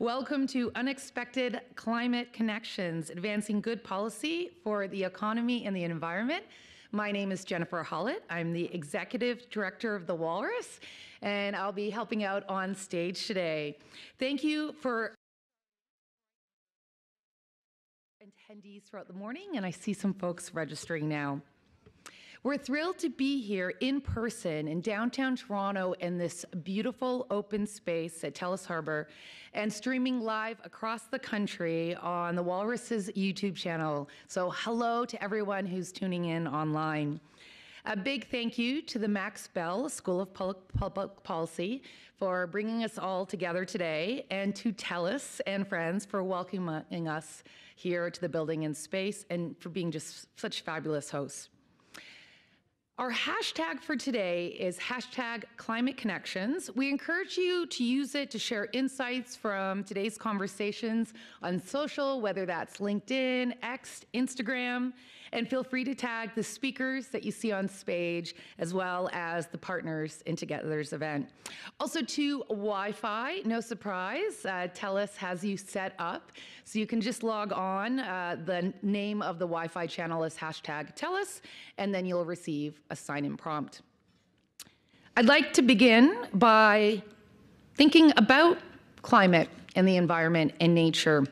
Welcome to Unexpected Climate Connections, advancing good policy for the economy and the environment. My name is Jennifer Hollett. I'm the Executive Director of the Walrus, and I'll be helping out on stage today. Thank you for attendees throughout the morning, and I see some folks registering now. We're thrilled to be here in person in downtown Toronto in this beautiful open space at TELUS Harbour and streaming live across the country on the Walrus's YouTube channel. So hello to everyone who's tuning in online. A big thank you to the Max Bell School of Public, Public Policy for bringing us all together today and to TELUS and friends for welcoming us here to the building and space and for being just such fabulous hosts. Our hashtag for today is hashtag climate connections. We encourage you to use it to share insights from today's conversations on social, whether that's LinkedIn, X, Instagram, and feel free to tag the speakers that you see on stage as well as the partners in Together's event. Also to Wi-Fi, no surprise, uh, TELUS has you set up. So you can just log on. Uh, the name of the Wi-Fi channel is hashtag TELUS, and then you'll receive a sign-in prompt. I'd like to begin by thinking about climate and the environment and nature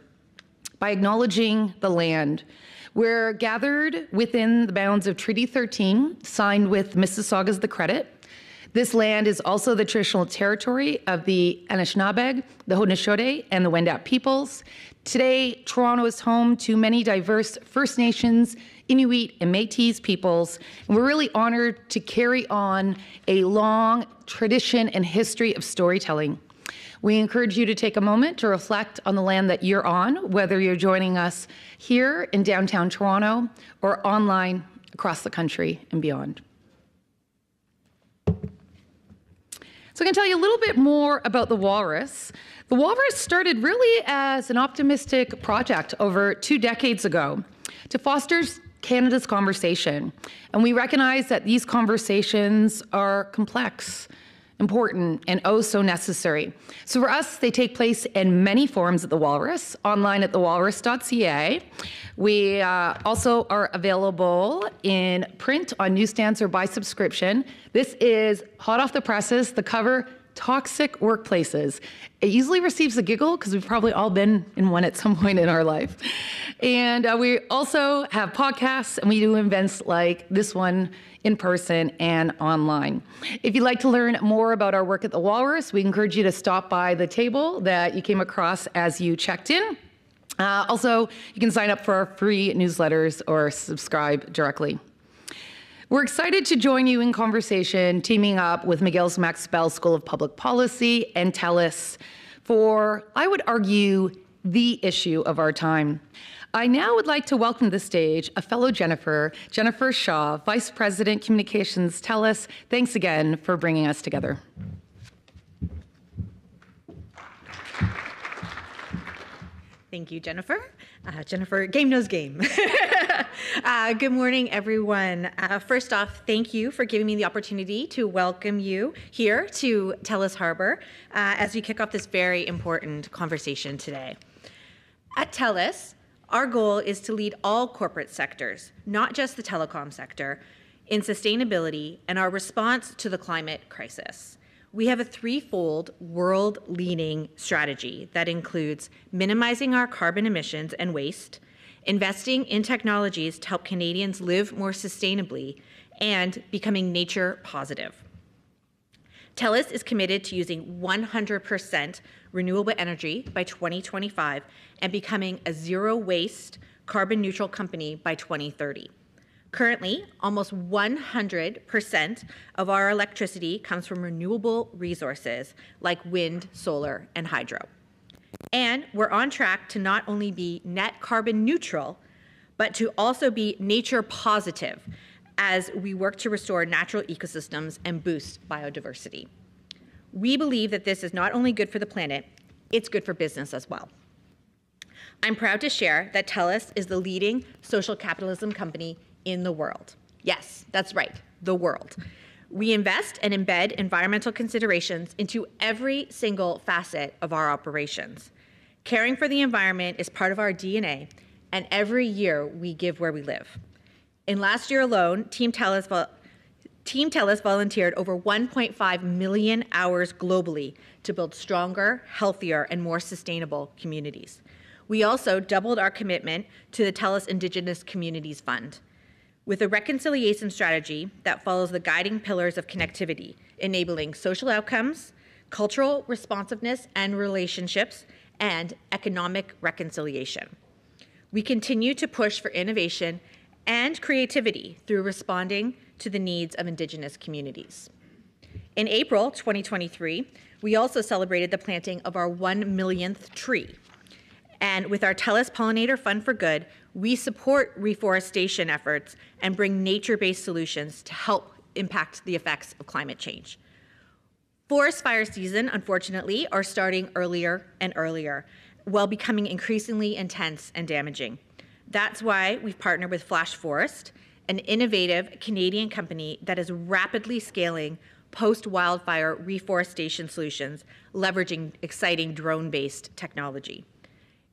by acknowledging the land. We're gathered within the bounds of Treaty 13, signed with Mississauga's the Credit. This land is also the traditional territory of the Anishinaabeg, the Haudenosaunee, and the Wendat peoples. Today, Toronto is home to many diverse First Nations, Inuit, and Métis peoples, and we're really honored to carry on a long tradition and history of storytelling. We encourage you to take a moment to reflect on the land that you're on, whether you're joining us here in downtown Toronto or online across the country and beyond. So I can tell you a little bit more about the Walrus. The Walrus started really as an optimistic project over two decades ago to foster Canada's conversation. And we recognize that these conversations are complex important, and oh so necessary. So for us, they take place in many forms at the Walrus, online at thewalrus.ca. We uh, also are available in print on newsstands or by subscription. This is hot off the presses, the cover toxic workplaces. It usually receives a giggle because we've probably all been in one at some point in our life. And uh, we also have podcasts and we do events like this one in person and online. If you'd like to learn more about our work at the Walrus, we encourage you to stop by the table that you came across as you checked in. Uh, also, you can sign up for our free newsletters or subscribe directly. We're excited to join you in conversation, teaming up with McGill's Max Bell School of Public Policy and TELUS for, I would argue, the issue of our time. I now would like to welcome to the stage a fellow Jennifer, Jennifer Shaw, Vice President Communications TELUS. Thanks again for bringing us together. Thank you, Jennifer. Uh, Jennifer, game knows game. uh, good morning, everyone. Uh, first off, thank you for giving me the opportunity to welcome you here to TELUS Harbour uh, as we kick off this very important conversation today. At TELUS, our goal is to lead all corporate sectors, not just the telecom sector, in sustainability and our response to the climate crisis we have a threefold world leading strategy that includes minimizing our carbon emissions and waste, investing in technologies to help Canadians live more sustainably, and becoming nature positive. TELUS is committed to using 100% renewable energy by 2025 and becoming a zero waste, carbon neutral company by 2030. Currently, almost 100% of our electricity comes from renewable resources like wind, solar, and hydro. And we're on track to not only be net carbon neutral, but to also be nature positive as we work to restore natural ecosystems and boost biodiversity. We believe that this is not only good for the planet, it's good for business as well. I'm proud to share that TELUS is the leading social capitalism company in the world. Yes, that's right, the world. We invest and embed environmental considerations into every single facet of our operations. Caring for the environment is part of our DNA, and every year we give where we live. In last year alone, Team TELUS, Team TELUS volunteered over 1.5 million hours globally to build stronger, healthier, and more sustainable communities. We also doubled our commitment to the TELUS Indigenous Communities Fund with a reconciliation strategy that follows the guiding pillars of connectivity, enabling social outcomes, cultural responsiveness and relationships, and economic reconciliation. We continue to push for innovation and creativity through responding to the needs of Indigenous communities. In April 2023, we also celebrated the planting of our 1 millionth tree. And with our TELUS Pollinator Fund for Good, we support reforestation efforts and bring nature based solutions to help impact the effects of climate change. Forest fire season, unfortunately, are starting earlier and earlier, while becoming increasingly intense and damaging. That's why we've partnered with Flash Forest, an innovative Canadian company that is rapidly scaling post wildfire reforestation solutions, leveraging exciting drone based technology.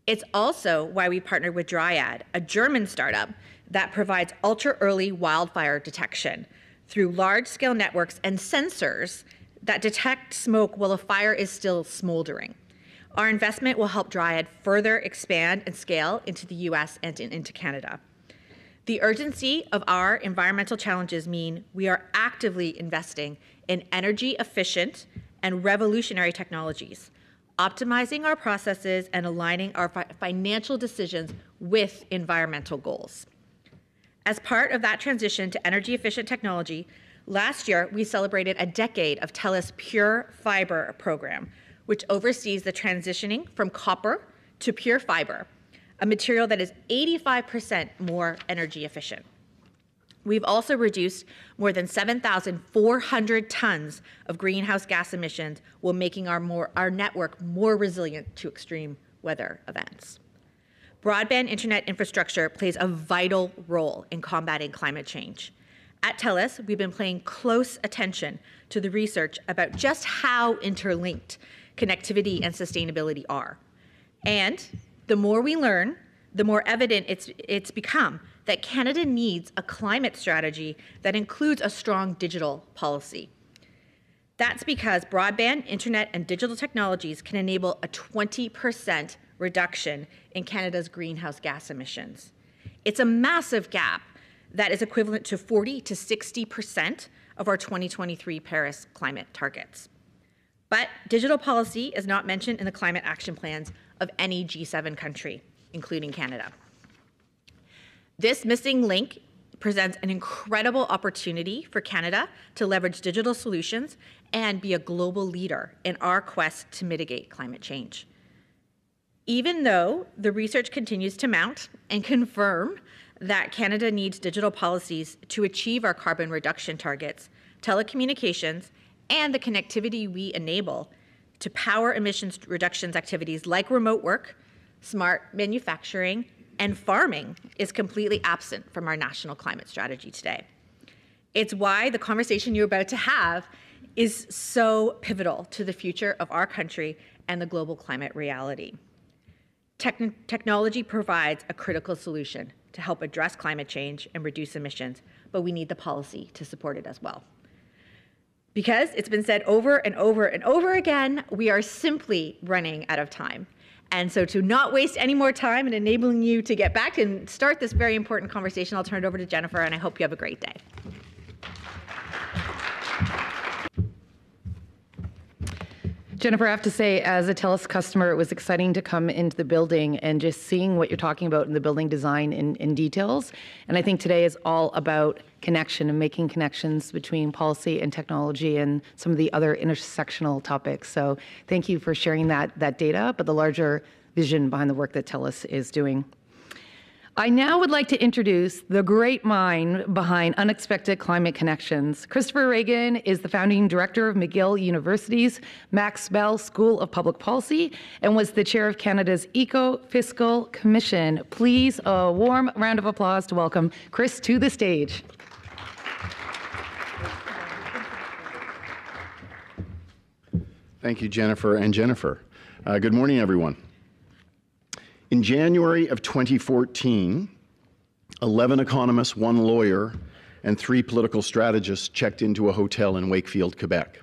It's also why we partnered with Dryad, a German startup that provides ultra early wildfire detection through large scale networks and sensors that detect smoke while a fire is still smoldering. Our investment will help Dryad further expand and scale into the US and in, into Canada. The urgency of our environmental challenges mean we are actively investing in energy efficient and revolutionary technologies, optimizing our processes and aligning our fi- financial decisions with environmental goals. As part of that transition to energy efficient technology, last year we celebrated a decade of TELUS Pure Fiber program, which oversees the transitioning from copper to pure fiber, a material that is 85% more energy efficient. We've also reduced more than 7,400 tons of greenhouse gas emissions while making our, more, our network more resilient to extreme weather events. Broadband internet infrastructure plays a vital role in combating climate change. At TELUS, we've been paying close attention to the research about just how interlinked connectivity and sustainability are. And the more we learn, the more evident it's, it's become that Canada needs a climate strategy that includes a strong digital policy. That's because broadband, internet, and digital technologies can enable a 20% reduction in Canada's greenhouse gas emissions. It's a massive gap that is equivalent to 40 to 60% of our 2023 Paris climate targets. But digital policy is not mentioned in the climate action plans of any G7 country, including Canada. This missing link presents an incredible opportunity for Canada to leverage digital solutions and be a global leader in our quest to mitigate climate change. Even though the research continues to mount and confirm that Canada needs digital policies to achieve our carbon reduction targets, telecommunications, and the connectivity we enable to power emissions reductions activities like remote work, smart manufacturing, and farming is completely absent from our national climate strategy today. It's why the conversation you're about to have is so pivotal to the future of our country and the global climate reality. Techn- technology provides a critical solution to help address climate change and reduce emissions, but we need the policy to support it as well. Because it's been said over and over and over again, we are simply running out of time. And so, to not waste any more time and enabling you to get back and start this very important conversation, I'll turn it over to Jennifer, and I hope you have a great day. Jennifer, I have to say, as a TELUS customer, it was exciting to come into the building and just seeing what you're talking about in the building design in, in details. And I think today is all about connection and making connections between policy and technology and some of the other intersectional topics. So thank you for sharing that, that data, but the larger vision behind the work that TELUS is doing. I now would like to introduce the great mind behind Unexpected Climate Connections. Christopher Ragan is the founding director of McGill University's Max Bell School of Public Policy and was the chair of Canada's Eco Fiscal Commission. Please, a warm round of applause to welcome Chris to the stage. Thank you, Jennifer and Jennifer. Uh, good morning, everyone. In January of 2014, 11 economists, one lawyer, and three political strategists checked into a hotel in Wakefield, Quebec.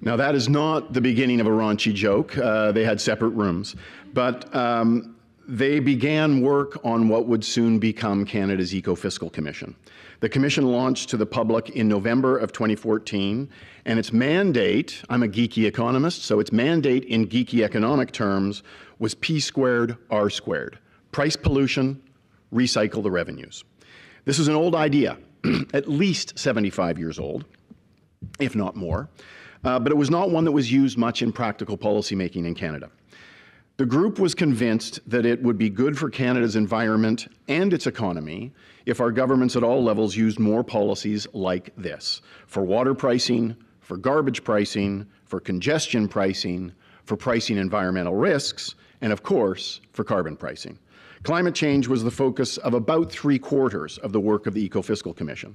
Now, that is not the beginning of a raunchy joke. Uh, they had separate rooms. But um, they began work on what would soon become Canada's Eco-Fiscal Commission. The commission launched to the public in November of 2014, and its mandate, I'm a geeky economist, so its mandate in geeky economic terms was P squared, R squared. Price pollution, recycle the revenues. This is an old idea, at least 75 years old, if not more, uh, but it was not one that was used much in practical policymaking in Canada. The group was convinced that it would be good for Canada's environment and its economy if our governments at all levels used more policies like this for water pricing, for garbage pricing, for congestion pricing, for pricing environmental risks, and of course, for carbon pricing. Climate change was the focus of about three quarters of the work of the Eco-Fiscal Commission.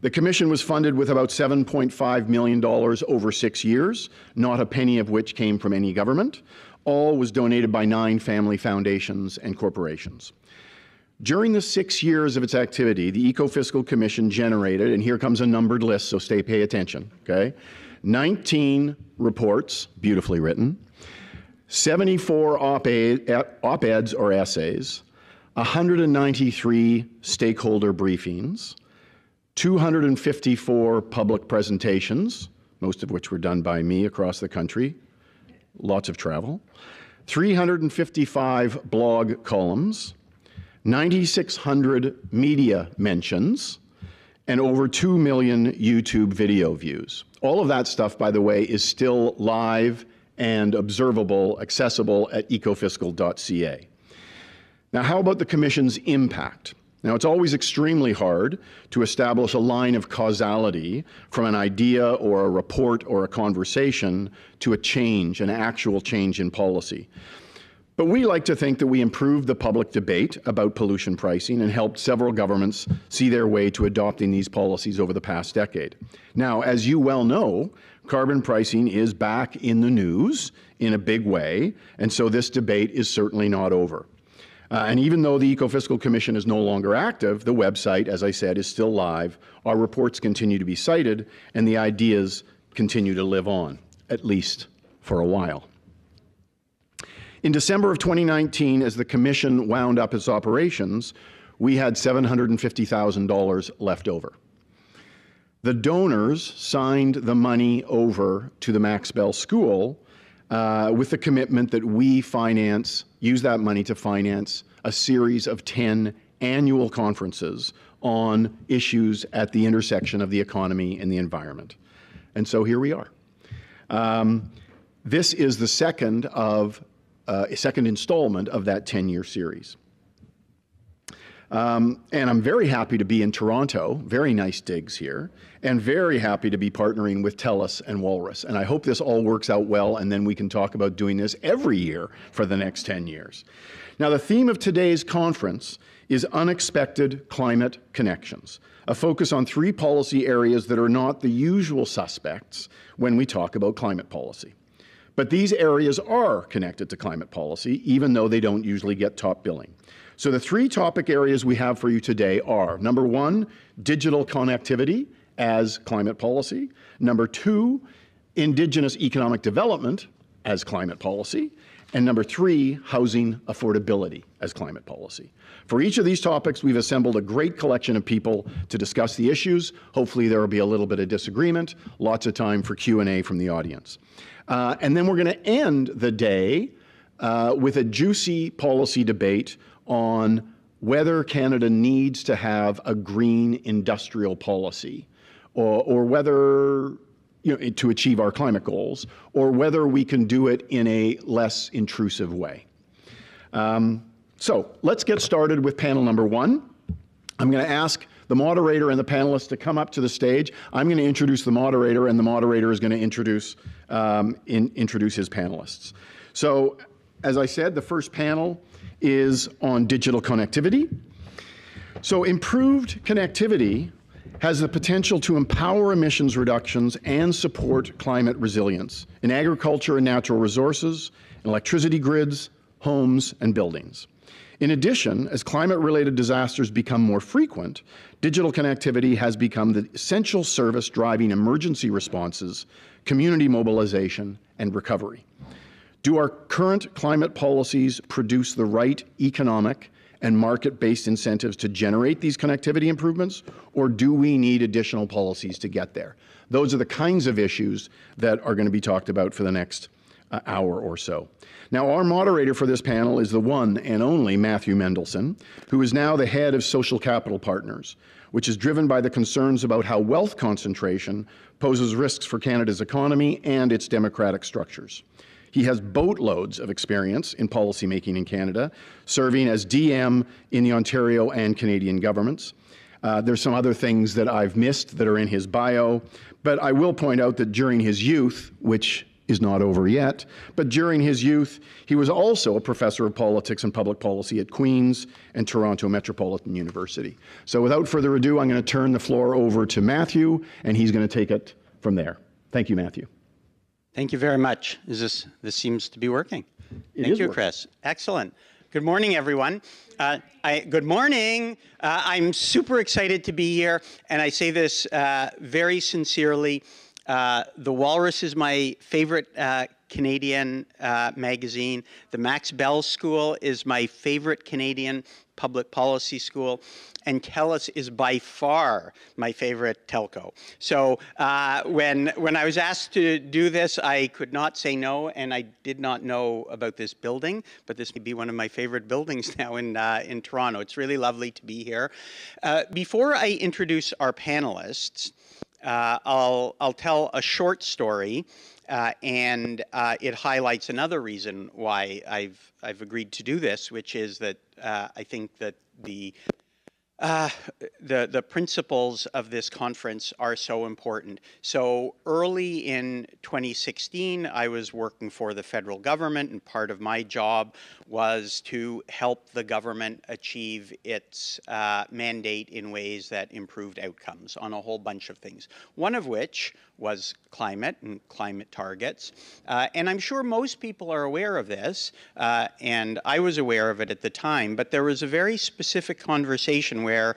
The commission was funded with about $7.5 million over six years, not a penny of which came from any government. All was donated by nine family foundations and corporations. During the six years of its activity, the Eco-Fiscal Commission generated, and here comes a numbered list, so stay pay attention, okay? 19 reports, beautifully written, 74 op-eds or essays, 193 stakeholder briefings, 254 public presentations, most of which were done by me across the country, lots of travel, 355 blog columns, 9,600 media mentions, and over 2 million YouTube video views. All of that stuff, by the way, is still live and observable, accessible at ecofiscal.ca. Now, how about the Commission's impact? Now, it's always extremely hard to establish a line of causality from an idea or a report or a conversation to a change, an actual change in policy. But we like to think that we improved the public debate about pollution pricing and helped several governments see their way to adopting these policies over the past decade. Now, as you well know, carbon pricing is back in the news in a big way, and so this debate is certainly not over. Uh, and even though the Eco-Fiscal Commission is no longer active, the website, as I said, is still live. Our reports continue to be cited, and the ideas continue to live on, at least for a while. In December of 2019, as the Commission wound up its operations, we had $750,000 left over. The donors signed the money over to the Max Bell School uh, with the commitment that we finance, use that money to finance a series of 10 annual conferences on issues at the intersection of the economy and the environment. And so here we are. Um, this is the second of uh, a second installment of that 10-year series. Um, and I'm very happy to be in Toronto, very nice digs here, and very happy to be partnering with TELUS and Walrus. And I hope this all works out well, and then we can talk about doing this every year for the next 10 years. Now, the theme of today's conference is unexpected climate connections, a focus on three policy areas that are not the usual suspects when we talk about climate policy. But these areas are connected to climate policy, even though they don't usually get top billing. So the three topic areas we have for you today are, number one, digital connectivity as climate policy. Number two, indigenous economic development as climate policy. And number three, housing affordability as climate policy. For each of these topics, we've assembled a great collection of people to discuss the issues. Hopefully there will be a little bit of disagreement, lots of time for Q&A from the audience. Uh, and then we're going to end the day uh, with a juicy policy debate on whether Canada needs to have a green industrial policy or, or whether you know, to achieve our climate goals, or whether we can do it in a less intrusive way. Um, so let's get started with panel number one. I'm going to ask the moderator and the panelists to come up to the stage. I'm going to introduce the moderator, and the moderator is going to introduce, um, in, introduce his panelists. So, as I said, the first panel is on digital connectivity. So improved connectivity has the potential to empower emissions reductions and support climate resilience in agriculture and natural resources, in electricity grids, homes, and buildings. In addition, as climate related disasters become more frequent, digital connectivity has become the essential service driving emergency responses, community mobilization, and recovery. Do our current climate policies produce the right economic and market based incentives to generate these connectivity improvements, or do we need additional policies to get there? Those are the kinds of issues that are going to be talked about for the next uh, hour or so. Now, our moderator for this panel is the one and only Matthew Mendelsohn, who is now the head of Social Capital Partners, which is driven by the concerns about how wealth concentration poses risks for Canada's economy and its democratic structures. He has boatloads of experience in policymaking in Canada, serving as DM in the Ontario and Canadian governments. Uh, there's some other things that I've missed that are in his bio, but I will point out that during his youth, which is not over yet, but during his youth, he was also a professor of politics and public policy at Queen's and Toronto Metropolitan University. So without further ado, I'm going to turn the floor over to Matthew, and he's going to take it from there. Thank you, Matthew. Thank you very much. Is this this seems to be working? It Thank you, working. Chris. Excellent. Good morning, everyone. Uh, I, good morning. Uh, I'm super excited to be here, and I say this uh, very sincerely. Uh, the Walrus is my favorite uh, Canadian uh, magazine. The Max Bell School is my favorite Canadian public policy school. And TELUS is by far my favorite telco. So uh, when, when I was asked to do this, I could not say no, and I did not know about this building, but this may be one of my favorite buildings now in, uh, in Toronto. It's really lovely to be here. Uh, before I introduce our panelists, uh, I'll, I'll tell a short story, uh, and uh, it highlights another reason why I've, I've agreed to do this, which is that uh, I think that the uh, the, the principles of this conference are so important. So early in 2016, I was working for the federal government, and part of my job was to help the government achieve its uh, mandate in ways that improved outcomes on a whole bunch of things. One of which was climate and climate targets. Uh, and I'm sure most people are aware of this, uh, and I was aware of it at the time, but there was a very specific conversation where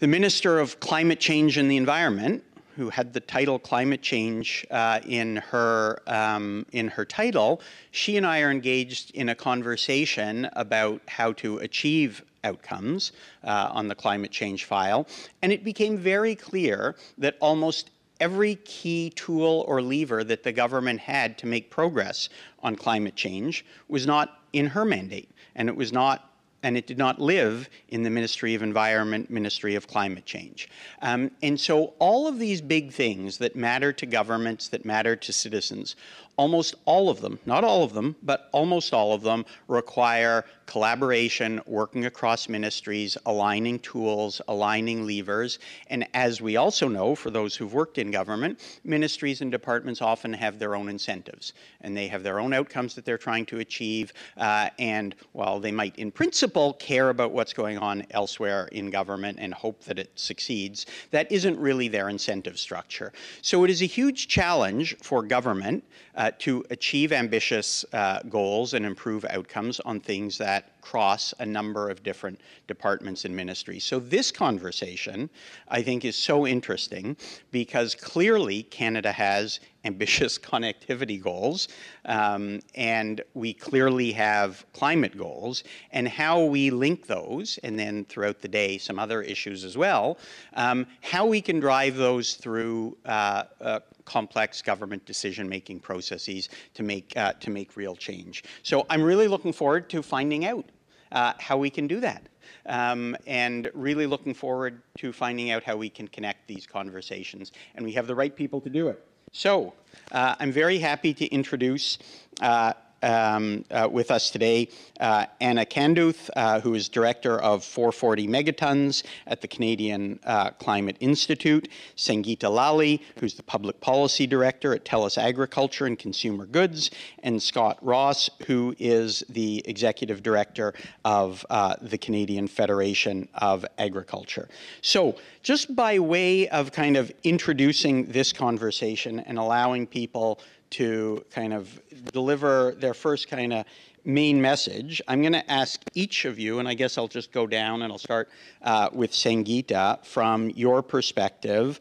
the Minister of Climate Change and the Environment, who had the title climate change uh, in her um, in her title, she and I are engaged in a conversation about how to achieve outcomes uh, on the climate change file, and it became very clear that almost every key tool or lever that the government had to make progress on climate change was not in her mandate, and it was not and it did not live in the Ministry of Environment, Ministry of Climate Change. Um, and so all of these big things that matter to governments, that matter to citizens, almost all of them, not all of them, but almost all of them require collaboration, working across ministries, aligning tools, aligning levers. And as we also know, for those who've worked in government, ministries and departments often have their own incentives and they have their own outcomes that they're trying to achieve. Uh, and while they might, in principle, care about what's going on elsewhere in government and hope that it succeeds, that isn't really their incentive structure. So it is a huge challenge for government uh, to achieve ambitious uh, goals and improve outcomes on things that cross a number of different departments and ministries. So this conversation, I think, is so interesting because clearly Canada has ambitious connectivity goals, um, and we clearly have climate goals, and how we link those, and then throughout the day, some other issues as well, um, how we can drive those through uh, uh, complex government decision-making processes to make uh, to make real change. So I'm really looking forward to finding out uh, how we can do that. Um, and really looking forward to finding out how we can connect these conversations. And we have the right people to do it. So uh, I'm very happy to introduce uh, um, uh, with us today uh, Anna Kanduth, uh, who is Director of 440 Megatonnes at the Canadian uh, Climate Institute, Sangeeta Lalli, who's the Public Policy Director at TELUS Agriculture and Consumer Goods, and Scott Ross, who is the Executive Director of the Canadian Federation of Agriculture. So just by way of kind of introducing this conversation and allowing people to kind of deliver their first kind of main message. I'm going to ask each of you, and I guess I'll just go down and I'll start uh, with Sangeeta from your perspective.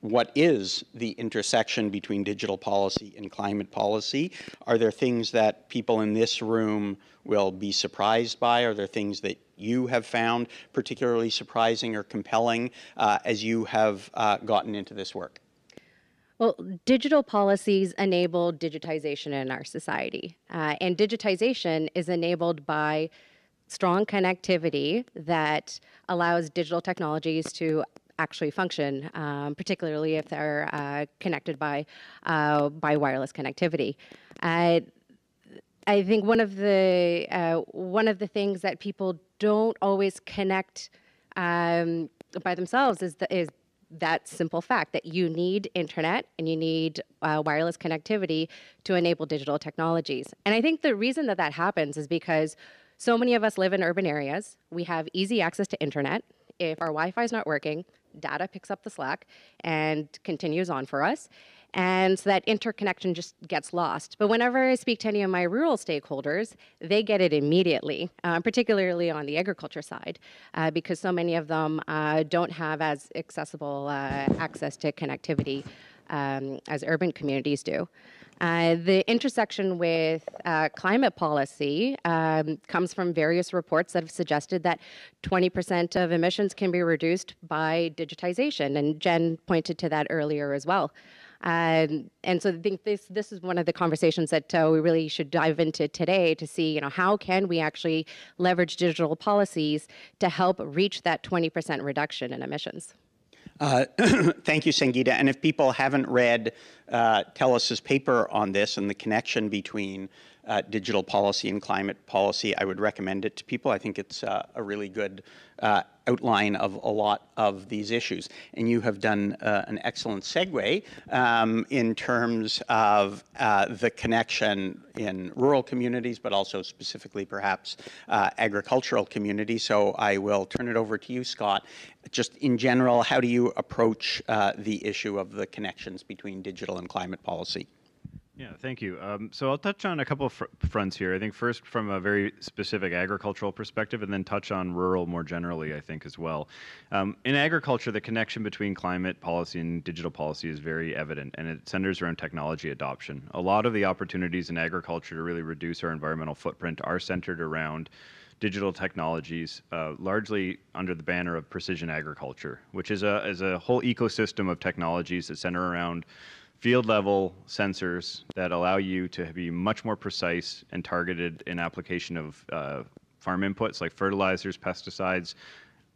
What is the intersection between digital policy and climate policy? Are there things that people in this room will be surprised by? Are there things that you have found particularly surprising or compelling uh, as you have uh, gotten into this work? Well, digital policies enable digitization in our society. Uh, and digitization is enabled by strong connectivity that allows digital technologies to actually function, um, particularly if they're uh, connected by, uh, by wireless connectivity. I think one of the uh, one of the things that people don't always connect um, by themselves is the, is that simple fact that you need internet and you need uh, wireless connectivity to enable digital technologies. And I think the reason that that happens is because so many of us live in urban areas. We have easy access to internet. If our Wi Fi is not working, data picks up the slack and continues on for us and so that interconnection just gets lost. But whenever I speak to any of my rural stakeholders, they get it immediately, um, particularly on the agriculture side, uh, because so many of them uh, don't have as accessible uh, access to connectivity um, as urban communities do. Uh, the intersection with uh, climate policy um, comes from various reports that have suggested that 20% of emissions can be reduced by digitization, and Jen pointed to that earlier as well. Um, and so I think this this is one of the conversations that uh, we really should dive into today to see, you know, how can we actually leverage digital policies to help reach that 20% reduction in emissions. Uh, thank you, Sangeeta. And if people haven't read uh, TELUS's paper on this and the connection between uh, digital policy and climate policy, I would recommend it to people. I think it's uh, a really good uh, outline of a lot of these issues. And you have done uh, an excellent segue um, in terms of uh, the connection in rural communities, but also specifically perhaps uh, agricultural communities. So I will turn it over to you, Scott. Just in general, how do you approach the issue of the connections between digital and climate policy? Yeah, thank you. Um, so I'll touch on a couple of fr- fronts here. I think first from a very specific agricultural perspective, and then touch on rural more generally, I think, as well. Um, in agriculture, the connection between climate policy and digital policy is very evident, and it centers around technology adoption. A lot of the opportunities in agriculture to really reduce our environmental footprint are centered around digital technologies, uh, largely under the banner of precision agriculture, which is a, is a whole ecosystem of technologies that center around field level sensors that allow you to be much more precise and targeted in application of uh, farm inputs like fertilizers, pesticides,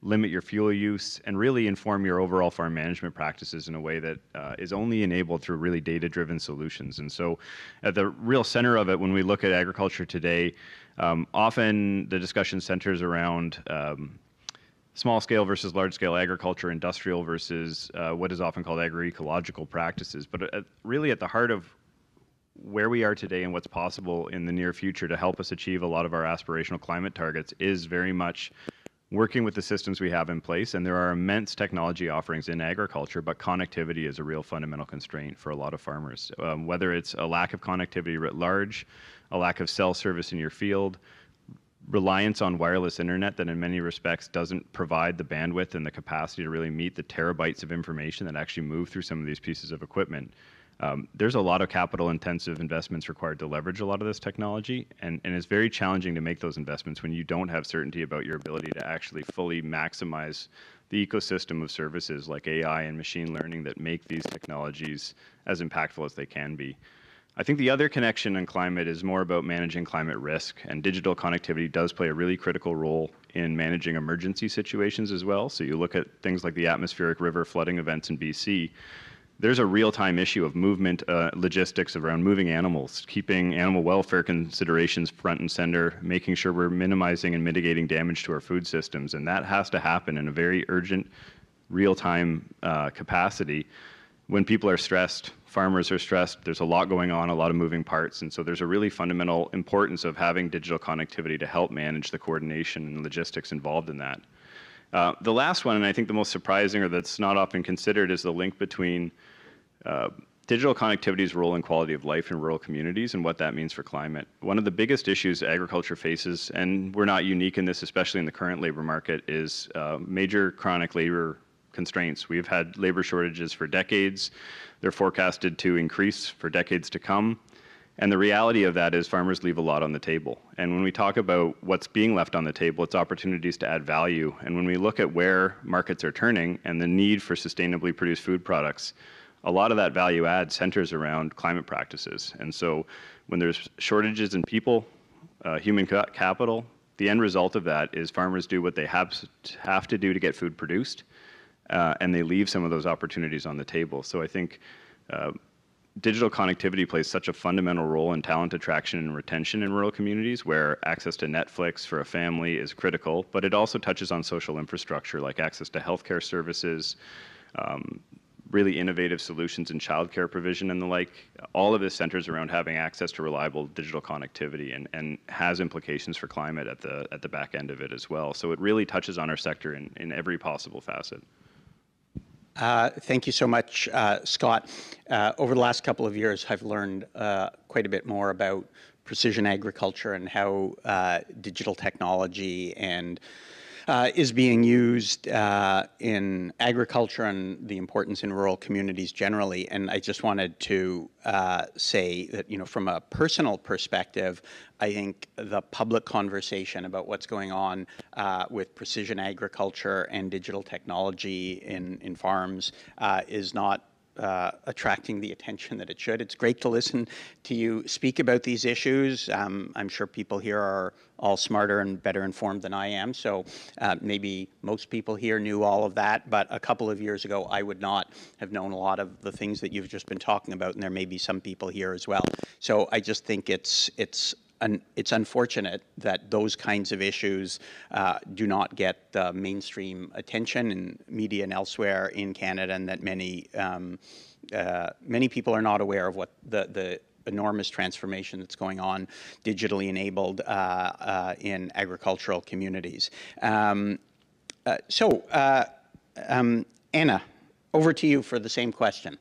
limit your fuel use, and really inform your overall farm management practices in a way that uh, is only enabled through really data driven solutions. And so, at the real center of it, when we look at agriculture today, um, often the discussion centers around um, small scale versus large scale agriculture, industrial versus uh, what is often called agroecological practices. But uh, really, at the heart of where we are today and what's possible in the near future to help us achieve a lot of our aspirational climate targets is very much working with the systems we have in place. And there are immense technology offerings in agriculture, but connectivity is a real fundamental constraint for a lot of farmers. Um, whether it's a lack of connectivity writ large, a lack of cell service in your field, reliance on wireless internet that in many respects doesn't provide the bandwidth and the capacity to really meet the terabytes of information that actually move through some of these pieces of equipment. Um, there's a lot of capital intensive investments required to leverage a lot of this technology, and, and it's very challenging to make those investments when you don't have certainty about your ability to actually fully maximize the ecosystem of services like AI and machine learning that make these technologies as impactful as they can be. I think the other connection in climate is more about managing climate risk, and digital connectivity does play a really critical role in managing emergency situations as well. So you look at things like the atmospheric river flooding events in BC. There's a real-time issue of movement uh, logistics around moving animals, keeping animal welfare considerations front and center, making sure we're minimizing and mitigating damage to our food systems, and that has to happen in a very urgent, real-time uh, capacity when people are stressed, farmers are stressed, there's a lot going on, a lot of moving parts, and so there's a really fundamental importance of having digital connectivity to help manage the coordination and logistics involved in that. Uh, the last one, and I think the most surprising or that's not often considered, is the link between uh, digital connectivity's role in quality of life in rural communities and what that means for climate. One of the biggest issues agriculture faces, and we're not unique in this, especially in the current labor market, is uh, major chronic labor constraints. We've had labor shortages for decades. They're forecasted to increase for decades to come. And the reality of that is farmers leave a lot on the table. And when we talk about what's being left on the table, it's opportunities to add value. And when we look at where markets are turning and the need for sustainably produced food products, a lot of that value add centers around climate practices. And so when there's shortages in people, uh, human ca- capital, the end result of that is farmers do what they have, have to do to get food produced, uh, and they leave some of those opportunities on the table. So I think uh, digital connectivity plays such a fundamental role in talent attraction and retention in rural communities where access to Netflix for a family is critical, but it also touches on social infrastructure like access to healthcare services, um, really innovative solutions in childcare provision and the like. All of this centers around having access to reliable digital connectivity and, and has implications for climate at the at the back end of it as well. So it really touches on our sector in, in every possible facet. Uh, thank you so much, uh, Scott. Uh, over the last couple of years, I've learned uh, quite a bit more about precision agriculture and how uh, digital technology and is being used uh, in agriculture and the importance in rural communities generally. And I just wanted to uh, say that, you know, from a personal perspective, I think the public conversation about what's going on uh, with precision agriculture and digital technology in, in farms uh, is not uh, attracting the attention that it should. It's great to listen to you speak about these issues. Um, I'm sure people here are all smarter and better informed than I am, so uh, maybe most people here knew all of that, but a couple of years ago I would not have known a lot of the things that you've just been talking about, and there may be some people here as well. So I just think it's it's un, it's unfortunate that those kinds of issues uh, do not get mainstream attention in media and elsewhere in Canada, and that many um, uh, many people are not aware of what the the enormous transformation that's going on digitally enabled uh, uh in agricultural communities. Um, uh, so, uh, um, Anna, over to you for the same question.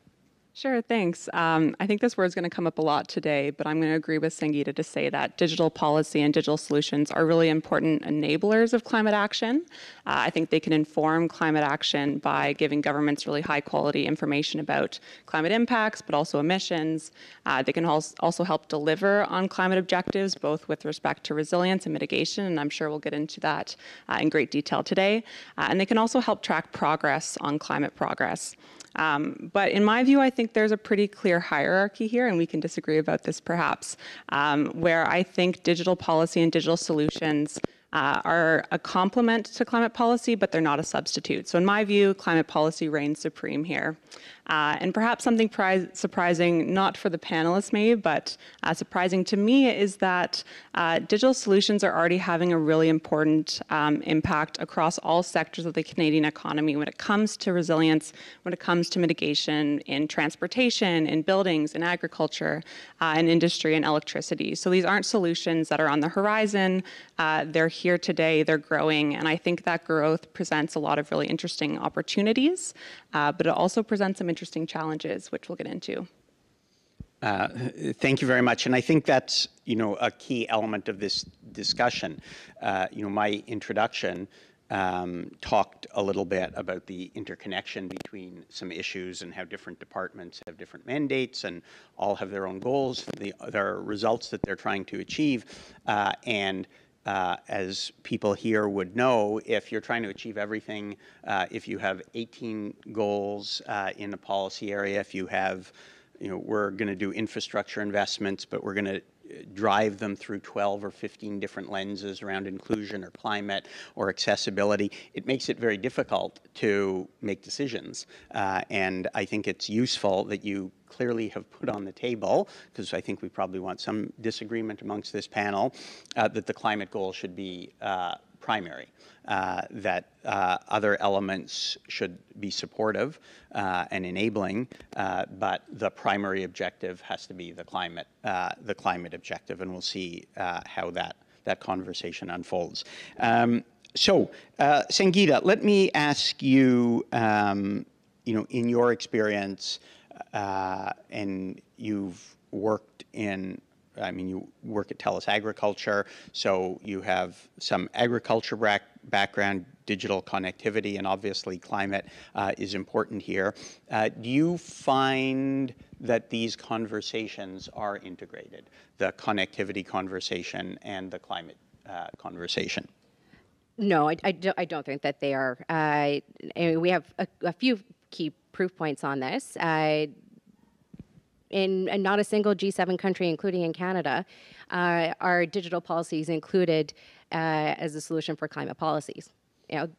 Sure, thanks. Um, I think this word is going to come up a lot today, but I'm going to agree with Sangeeta to say that digital policy and digital solutions are really important enablers of climate action. Uh, I think they can inform climate action by giving governments really high quality information about climate impacts, but also emissions. Uh, they can also help deliver on climate objectives, both with respect to resilience and mitigation, and I'm sure we'll get into that uh, in great detail today. Uh, and they can also help track progress on climate progress. Um, but in my view, I think there's a pretty clear hierarchy here, and we can disagree about this perhaps, um, where I think digital policy and digital solutions uh, are a complement to climate policy, but they're not a substitute. So in my view, climate policy reigns supreme here. Uh, and perhaps something surprising, not for the panelists maybe, but uh, surprising to me is that uh, digital solutions are already having a really important um, impact across all sectors of the Canadian economy when it comes to resilience, when it comes to mitigation in transportation, in buildings, in agriculture, uh, in industry, and electricity. So these aren't solutions that are on the horizon. Uh, they're here today, they're growing, and I think that growth presents a lot of really interesting opportunities, uh, but it also presents some interesting challenges, which we'll get into. Uh, thank you very much. And I think that's, you know, a key element of this discussion. Uh, you know, my introduction um, talked a little bit about the interconnection between some issues and how different departments have different mandates and all have their own goals, the, their results that they're trying to achieve. Uh, and uh, as people here would know, if you're trying to achieve everything, uh, if you have 18 goals uh, in a policy area, if you have, you know, we're going to do infrastructure investments, but we're going to drive them through 12 or 15 different lenses around inclusion or climate or accessibility, it makes it very difficult to make decisions. Uh, and I think it's useful that you clearly have put on the table, because I think we probably want some disagreement amongst this panel, uh, that the climate goal should be uh, primary uh, that uh, other elements should be supportive uh, and enabling, uh, but the primary objective has to be the climate, uh, the climate objective, and we'll see uh, how that that conversation unfolds. Um, so, Sangeeta, let me ask you, um, you know, in your experience, and you've worked in I mean, you work at TELUS Agriculture, so you have some agriculture back, background, digital connectivity, and obviously climate uh, is important here. Uh, do you find that these conversations are integrated, the connectivity conversation and the climate uh, conversation? No, I, I, don't, I don't think that they are. Uh, we have a, a few key proof points on this. Uh, in and not a single G7 country, including in Canada, uh, are digital policies included uh, as a solution for climate policies. You know,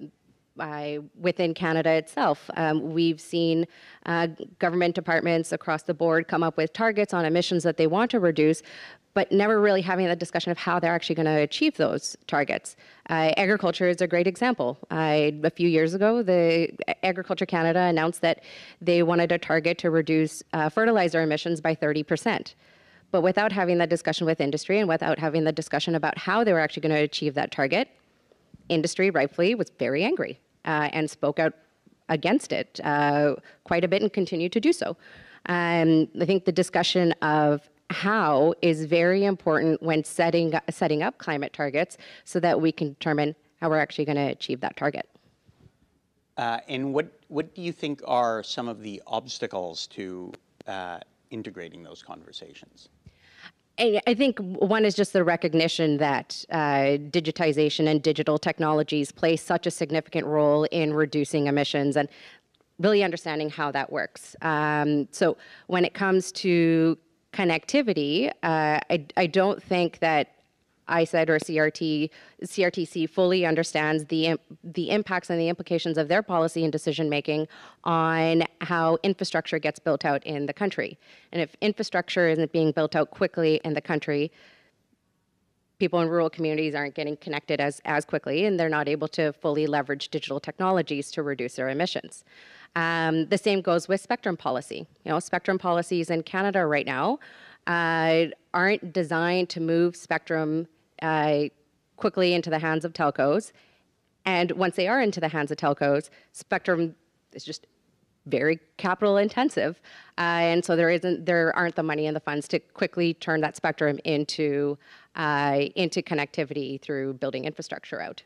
within Canada itself, um, we've seen uh, government departments across the board come up with targets on emissions that they want to reduce, but never really having the discussion of how they're actually going to achieve those targets. Uh, agriculture is a great example. A few years ago, the Agriculture Canada announced that they wanted a target to reduce uh, fertilizer emissions by 30%. But without having that discussion with industry and without having the discussion about how they were actually going to achieve that target, industry rightfully was very angry uh, and spoke out against it uh, quite a bit and continued to do so. Um, I think the discussion of how is very important when setting setting up climate targets so that we can determine how we're actually going to achieve that target. Uh, and what what do you think are some of the obstacles to uh, integrating those conversations? I think one is just the recognition that uh, digitization and digital technologies play such a significant role in reducing emissions and really understanding how that works. Um, so when it comes to connectivity, uh, I, I don't think that ISED or CRT, CRTC fully understands the, the impacts and the implications of their policy and decision making on how infrastructure gets built out in the country. And if infrastructure isn't being built out quickly in the country, people in rural communities aren't getting connected as, as quickly and they're not able to fully leverage digital technologies to reduce their emissions. Um, the same goes with spectrum policy. You know, spectrum policies in Canada right now uh, aren't designed to move spectrum uh, quickly into the hands of telcos. And once they are into the hands of telcos, spectrum is just very capital intensive, uh, and so there isn't there aren't the money and the funds to quickly turn that spectrum into uh, into connectivity through building infrastructure out.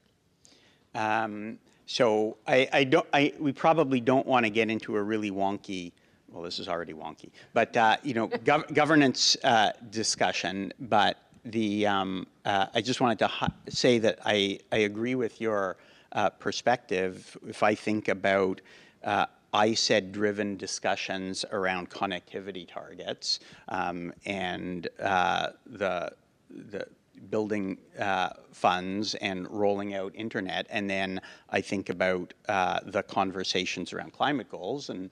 Um, so I, I don't. I, we probably don't want to get into a really wonky. Well, this is already wonky, but uh, you know, gov governance uh, discussion. But the um, uh, I just wanted to say that I I agree with your uh, perspective. If I think about uh, ISED-driven discussions around connectivity targets um, and uh, the the building uh, funds and rolling out internet. And then I think about uh, the conversations around climate goals and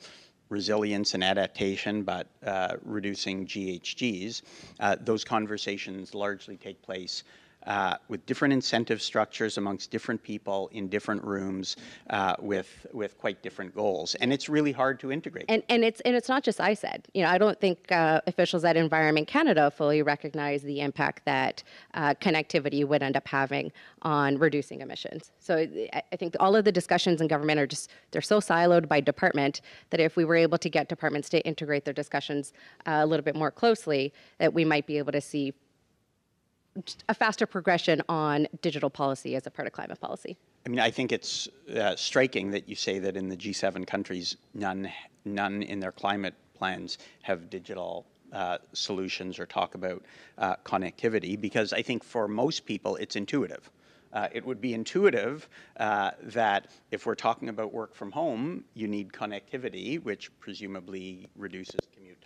resilience and adaptation, but uh, reducing GHGs. Uh, those conversations largely take place uh, with different incentive structures amongst different people in different rooms uh, with with quite different goals, and it's really hard to integrate. And and it's and it's not just ISED. You know, I don't think uh, officials at Environment Canada fully recognize the impact that uh, connectivity would end up having on reducing emissions. So I think all of the discussions in government are just they're so siloed by department that if we were able to get departments to integrate their discussions uh, a little bit more closely, that we might be able to see a faster progression on digital policy as a part of climate policy. I mean, I think it's uh, striking that you say that in the G7 countries, none, none in their climate plans have digital uh, solutions or talk about uh, connectivity, because I think for most people it's intuitive. Uh, it would be intuitive uh, that if we're talking about work from home, you need connectivity, which presumably reduces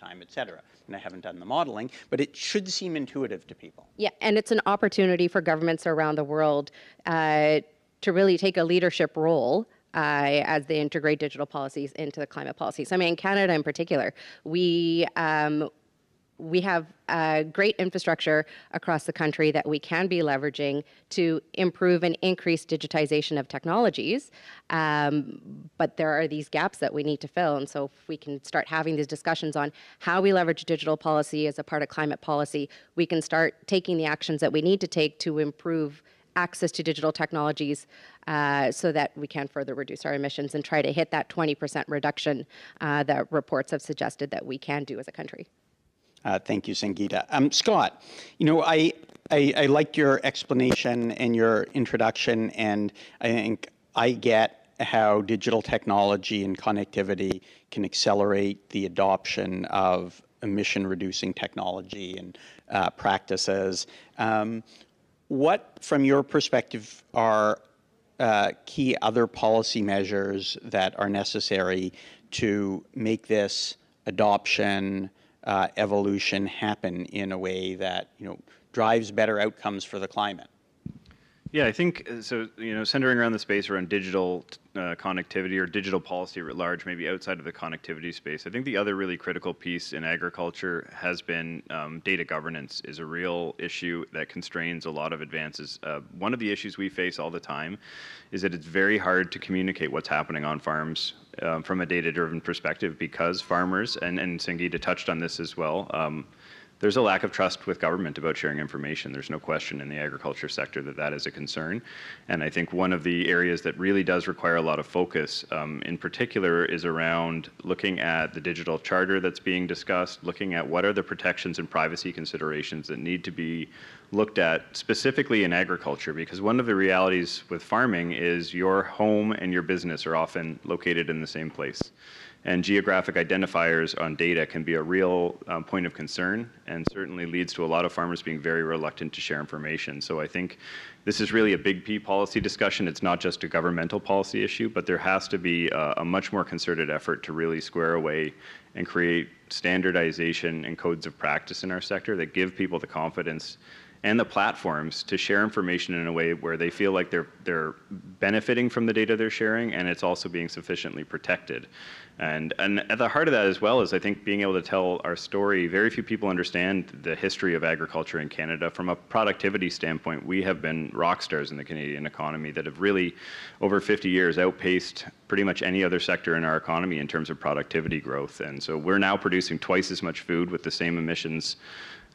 time, et cetera. And I haven't done the modeling, but it should seem intuitive to people. Yeah, and it's an opportunity for governments around the world uh, to really take a leadership role uh, as they integrate digital policies into the climate policies. I mean, Canada in particular, we um, we have great infrastructure across the country that we can be leveraging to improve and increase digitization of technologies. Um, but there are these gaps that we need to fill. And so if we can start having these discussions on how we leverage digital policy as a part of climate policy, we can start taking the actions that we need to take to improve access to digital technologies uh, so that we can further reduce our emissions and try to hit that 20% reduction uh, that reports have suggested that we can do as a country. Uh, thank you, Sangeeta. Um, Scott, you know, I, I, I liked your explanation and your introduction, and I think I get how digital technology and connectivity can accelerate the adoption of emission reducing technology and uh, practices. Um, what, from your perspective, are uh, key other policy measures that are necessary to make this adoption uh, evolution happen in a way that you know drives better outcomes for the climate? Yeah, I think uh, so. You know, centering around the space around digital uh, connectivity or digital policy at large, maybe outside of the connectivity space. I think the other really critical piece in agriculture has been um, data governance is a real issue that constrains a lot of advances. Uh, one of the issues we face all the time is that it's very hard to communicate what's happening on farms um, from a data-driven perspective because farmers and and Sangeeta touched on this as well. Um, there's a lack of trust with government about sharing information. There's no question in the agriculture sector that that is a concern. And I think one of the areas that really does require a lot of focus, um, in particular, is around looking at the digital charter that's being discussed, looking at what are the protections and privacy considerations that need to be looked at specifically in agriculture. Because one of the realities with farming is your home and your business are often located in the same place and geographic identifiers on data can be a real um, point of concern and certainly leads to a lot of farmers being very reluctant to share information. So I think this is really a big P policy discussion. It's not just a governmental policy issue, but there has to be a, a much more concerted effort to really square away and create standardization and codes of practice in our sector that give people the confidence and the platforms to share information in a way where they feel like they're they're benefiting from the data they're sharing and it's also being sufficiently protected. And, and at the heart of that as well is I think being able to tell our story. Very few people understand the history of agriculture in Canada. From a productivity standpoint, we have been rock stars in the Canadian economy that have really, over 50 years, outpaced pretty much any other sector in our economy in terms of productivity growth. And so we're now producing twice as much food with the same emissions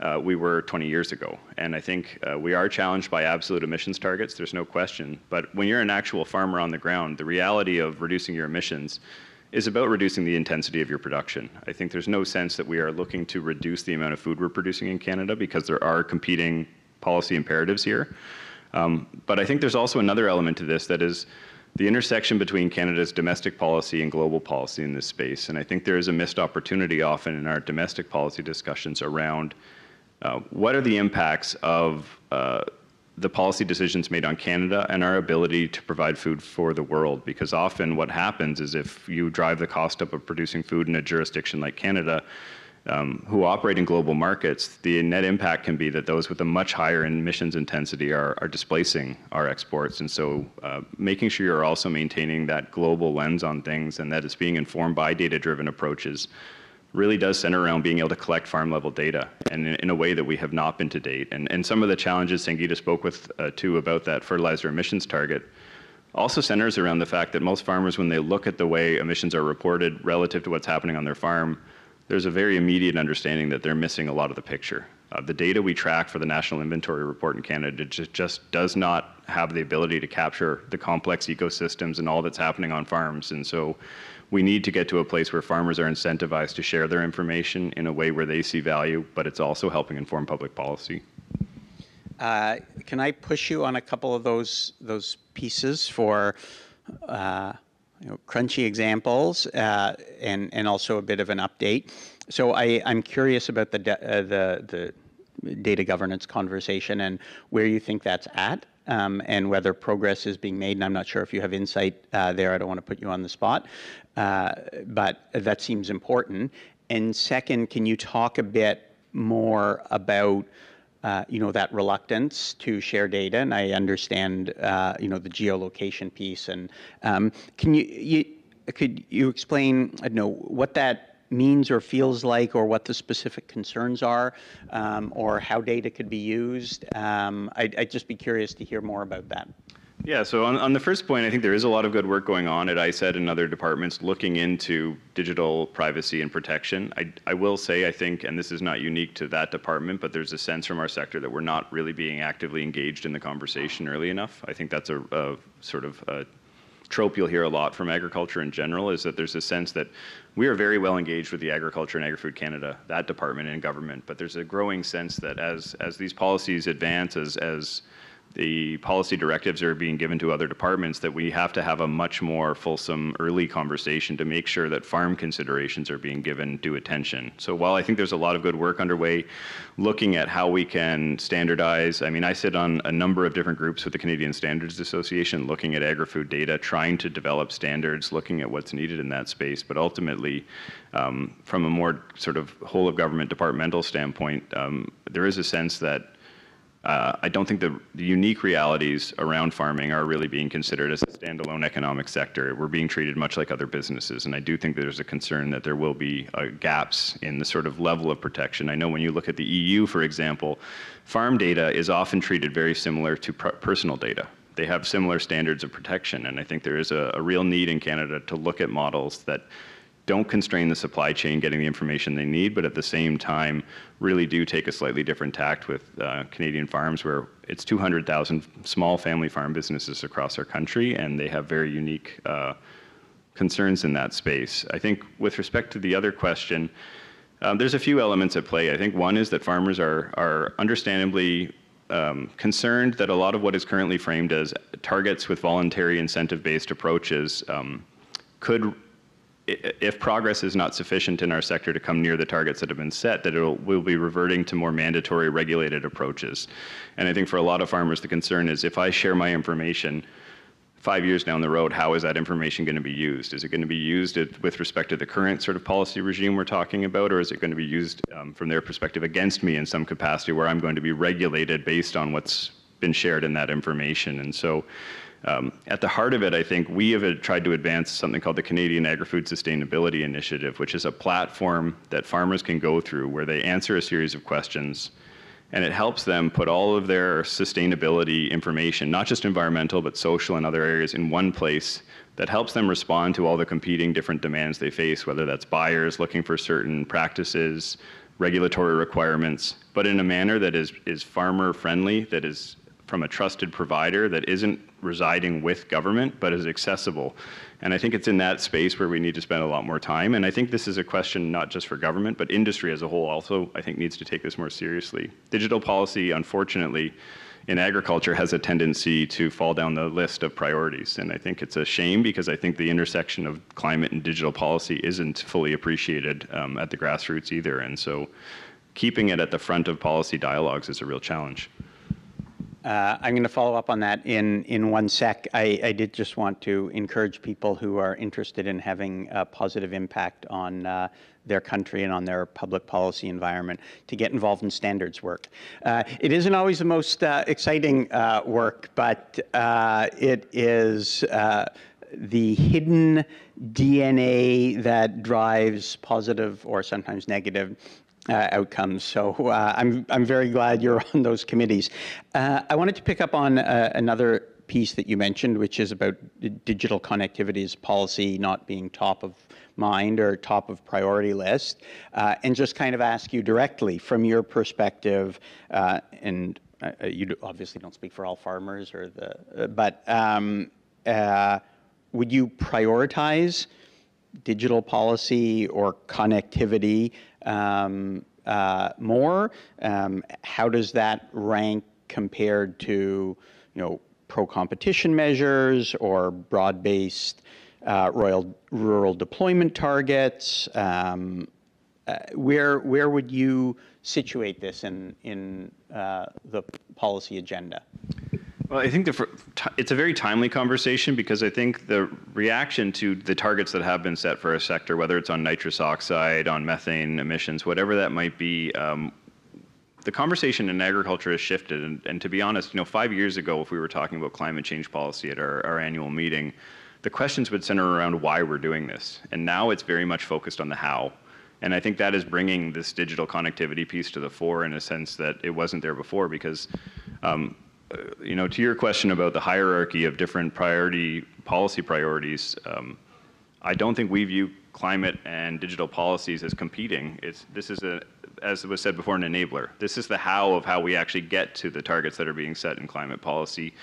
uh, we were 20 years ago. And I think uh, we are challenged by absolute emissions targets, there's no question. But when you're an actual farmer on the ground, the reality of reducing your emissions is about reducing the intensity of your production. I think there's no sense that we are looking to reduce the amount of food we're producing in Canada because there are competing policy imperatives here. Um, but I think there's also another element to this that is the intersection between Canada's domestic policy and global policy in this space. And I think there is a missed opportunity often in our domestic policy discussions around uh, what are the impacts of uh, the policy decisions made on Canada and our ability to provide food for the world. Because often what happens is if you drive the cost up of producing food in a jurisdiction like Canada, um, who operate in global markets, the net impact can be that those with a much higher emissions intensity are, are displacing our exports. And so uh, making sure you're also maintaining that global lens on things and that it's being informed by data-driven approaches really does center around being able to collect farm level data and in, in, a way that we have not been to date. And, and some of the challenges Sangeeta spoke with uh, too about that fertilizer emissions target also centers around the fact that most farmers, when they look at the way emissions are reported relative to what's happening on their farm, there's a very immediate understanding that they're missing a lot of the picture. Uh, the data we track for the National Inventory Report in Canada just, just does not have the ability to capture the complex ecosystems and all that's happening on farms. And so we need to get to a place where farmers are incentivized to share their information in a way where they see value, but it's also helping inform public policy. Uh, can I push you on a couple of those those pieces for uh, you know, crunchy examples uh, and and also a bit of an update? So I, I'm curious about the uh, the the data governance conversation and where you think that's at um, and whether progress is being made. And I'm not sure if you have insight uh, there. I don't want to put you on the spot, but that seems important. And second, can you talk a bit more about uh, you know that reluctance to share data, and I understand uh, you know the geolocation piece. And um, can you, you could you explain I don't know what that means or feels like, or what the specific concerns are, um, or how data could be used. Um, I'd, I'd, just be curious to hear more about that. Yeah, so on, on the first point, I think there is a lot of good work going on at ISED and other departments looking into digital privacy and protection. I, I will say, I think, and this is not unique to that department, but there's a sense from our sector that we're not really being actively engaged in the conversation early enough. I think that's a, a sort of a trope you'll hear a lot from agriculture in general is that there's a sense that we are very well engaged with the Agriculture and Agri-Food Canada, that department in government, but there's a growing sense that as, as these policies advance, as, as the policy directives are being given to other departments that we have to have a much more fulsome early conversation to make sure that farm considerations are being given due attention. So while I think there's a lot of good work underway looking at how we can standardize, I mean, I sit on a number of different groups with the Canadian Standards Association looking at agri-food data, trying to develop standards, looking at what's needed in that space, but ultimately um, from a more sort of whole of government departmental standpoint, um, there is a sense that uh, I don't think the, the, unique realities around farming are really being considered as a standalone economic sector. We're being treated much like other businesses, and I do think there's a concern that there will be uh, gaps in the sort of level of protection. I know when you look at the EU, for example, farm data is often treated very similar to personal data. They have similar standards of protection, and I think there is a, a real need in Canada to look at models that don't constrain the supply chain getting the information they need, but at the same time, really do take a slightly different tact with uh, Canadian farms where it's 200,000 small family farm businesses across our country, and they have very unique uh, concerns in that space. I think with respect to the other question, um, there's a few elements at play. I think one is that farmers are, are understandably um, concerned that a lot of what is currently framed as targets with voluntary incentive-based approaches um, could if progress is not sufficient in our sector to come near the targets that have been set, that it will be reverting to more mandatory regulated approaches. And I think for a lot of farmers, the concern is if I share my information five years down the road, how is that information going to be used? Is it going to be used with respect to the current sort of policy regime we're talking about, or is it going to be used um, from their perspective against me in some capacity where I'm going to be regulated based on what's been shared in that information? And so um, at the heart of it, I think we have tried to advance something called the Canadian Agri-Food Sustainability Initiative, which is a platform that farmers can go through where they answer a series of questions and it helps them put all of their sustainability information, not just environmental, but social and other areas in one place that helps them respond to all the competing different demands they face, whether that's buyers looking for certain practices, regulatory requirements, but in a manner that is, is farmer friendly, that is from a trusted provider that isn't residing with government but is accessible. And I think it's in that space where we need to spend a lot more time. And I think this is a question not just for government, but industry as a whole also, I think, needs to take this more seriously. Digital policy, unfortunately, in agriculture has a tendency to fall down the list of priorities. And I think it's a shame because I think the intersection of climate and digital policy isn't fully appreciated um, at the grassroots either. And so keeping it at the front of policy dialogues is a real challenge. Uh, I'm going to follow up on that in, in one sec. I, I, did just want to encourage people who are interested in having a positive impact on uh, their country and on their public policy environment to get involved in standards work. Uh, it isn't always the most uh, exciting uh, work, but uh, it is the hidden DNA that drives positive or sometimes negative uh, outcomes. So uh, I'm, I'm very glad you're on those committees. Uh, I wanted to pick up on uh, another piece that you mentioned, which is about digital connectivity as policy not being top of mind or top of priority list, uh, and just kind of ask you directly from your perspective, uh, and you obviously don't speak for all farmers or the, but um, would you prioritize digital policy or connectivity um, uh, more? Um, how does that rank compared to, you know, pro-competition measures or broad-based uh, royal, rural deployment targets? Um, uh, where where would you situate this in in uh, the policy agenda? Well, I think the, it's a very timely conversation because I think the reaction to the targets that have been set for a sector, whether it's on nitrous oxide, on methane emissions, whatever that might be, um, the conversation in agriculture has shifted. And, and, to be honest, you know, five years ago, if we were talking about climate change policy at our, our annual meeting, the questions would center around why we're doing this. And now it's very much focused on the how. And I think that is bringing this digital connectivity piece to the fore in a sense that it wasn't there before because um, you know, to your question about the hierarchy of different priority policy priorities, um, I don't think we view climate and digital policies as competing. It's this is a, as was said before, an enabler. This is the how of how we actually get to the targets that are being set in climate policy.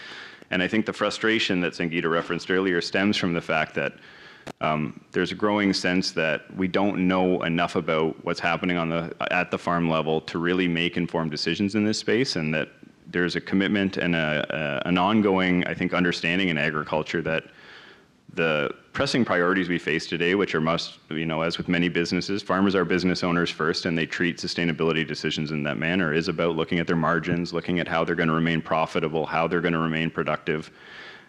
And I think the frustration that Sangeeta referenced earlier stems from the fact that um, there's a growing sense that we don't know enough about what's happening on the at the farm level to really make informed decisions in this space, and that there's a commitment and a, a, an ongoing, I think, understanding in agriculture that the pressing priorities we face today, which are must, you know, as with many businesses, farmers are business owners first, and they treat sustainability decisions in that manner. Is about looking at their margins, looking at how they're going to remain profitable, how they're going to remain productive.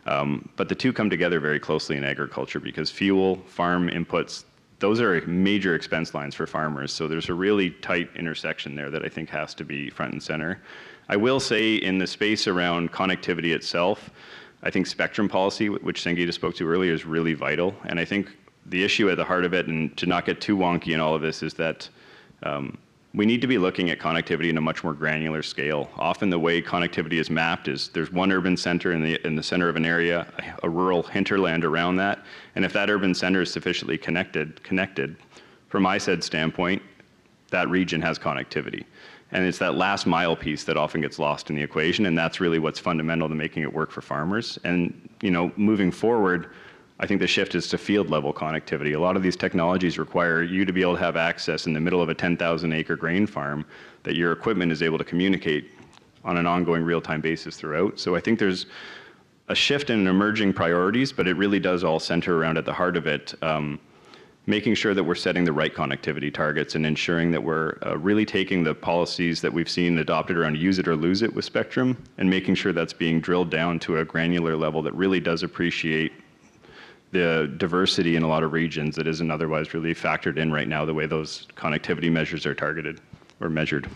Um, but the two come together very closely in agriculture because fuel, farm inputs, those are major expense lines for farmers. So there's a really tight intersection there that I think has to be front and center. I will say in the space around connectivity itself, I think spectrum policy, which Sangeeta spoke to earlier, is really vital. And I think the issue at the heart of it, and to not get too wonky in all of this, is that um, we need to be looking at connectivity in a much more granular scale. Often the way connectivity is mapped is there's one urban center in the, in the center of an area, a rural hinterland around that, and if that urban center is sufficiently connected, connected, from ISED standpoint, that region has connectivity. And it's that last mile piece that often gets lost in the equation, and that's really what's fundamental to making it work for farmers. And you know, moving forward, I think the shift is to field level connectivity. A lot of these technologies require you to be able to have access in the middle of a 10,000 acre grain farm that your equipment is able to communicate on an ongoing real time basis throughout. So I think there's a shift in emerging priorities, but it really does all center around at the heart of it. Um, making sure that we're setting the right connectivity targets and ensuring that we're uh, really taking the policies that we've seen adopted around use it or lose it with spectrum and making sure that's being drilled down to a granular level that really does appreciate the diversity in a lot of regions that isn't otherwise really factored in right now the way those connectivity measures are targeted or measured.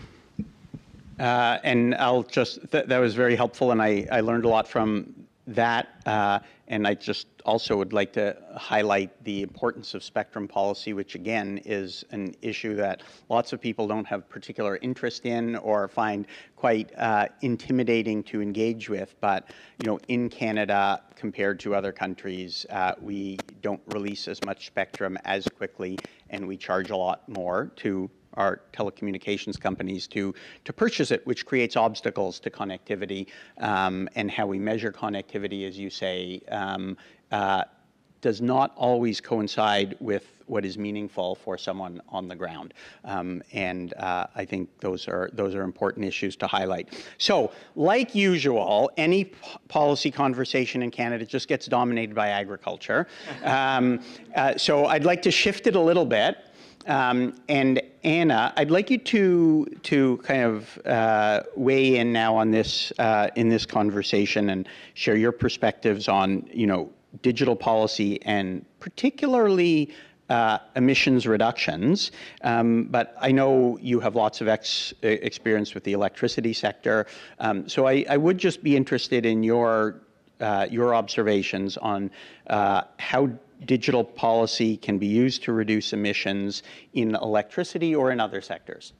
Uh, and I'll just, th that was very helpful, and I, I learned a lot from that. Uh, and I just also would like to highlight the importance of spectrum policy, which again is an issue that lots of people don't have particular interest in or find quite uh, intimidating to engage with. But you know, in Canada, compared to other countries, uh, we don't release as much spectrum as quickly, and we charge a lot more to our telecommunications companies to, to purchase it, which creates obstacles to connectivity um, and how we measure connectivity, as you say, um, uh, does not always coincide with what is meaningful for someone on the ground. Um, and uh, I think those are, those are important issues to highlight. So, like usual, any policy conversation in Canada just gets dominated by agriculture. Um, uh, so I'd like to shift it a little bit. Um, and Anna, I'd like you to to kind of uh, weigh in now on this uh, in this conversation and share your perspectives on you know digital policy and particularly uh, emissions reductions. Um, but I know you have lots of ex experience with the electricity sector, um, so I, I, would just be interested in your uh, your observations on uh, how digital policy can be used to reduce emissions in electricity or in other sectors?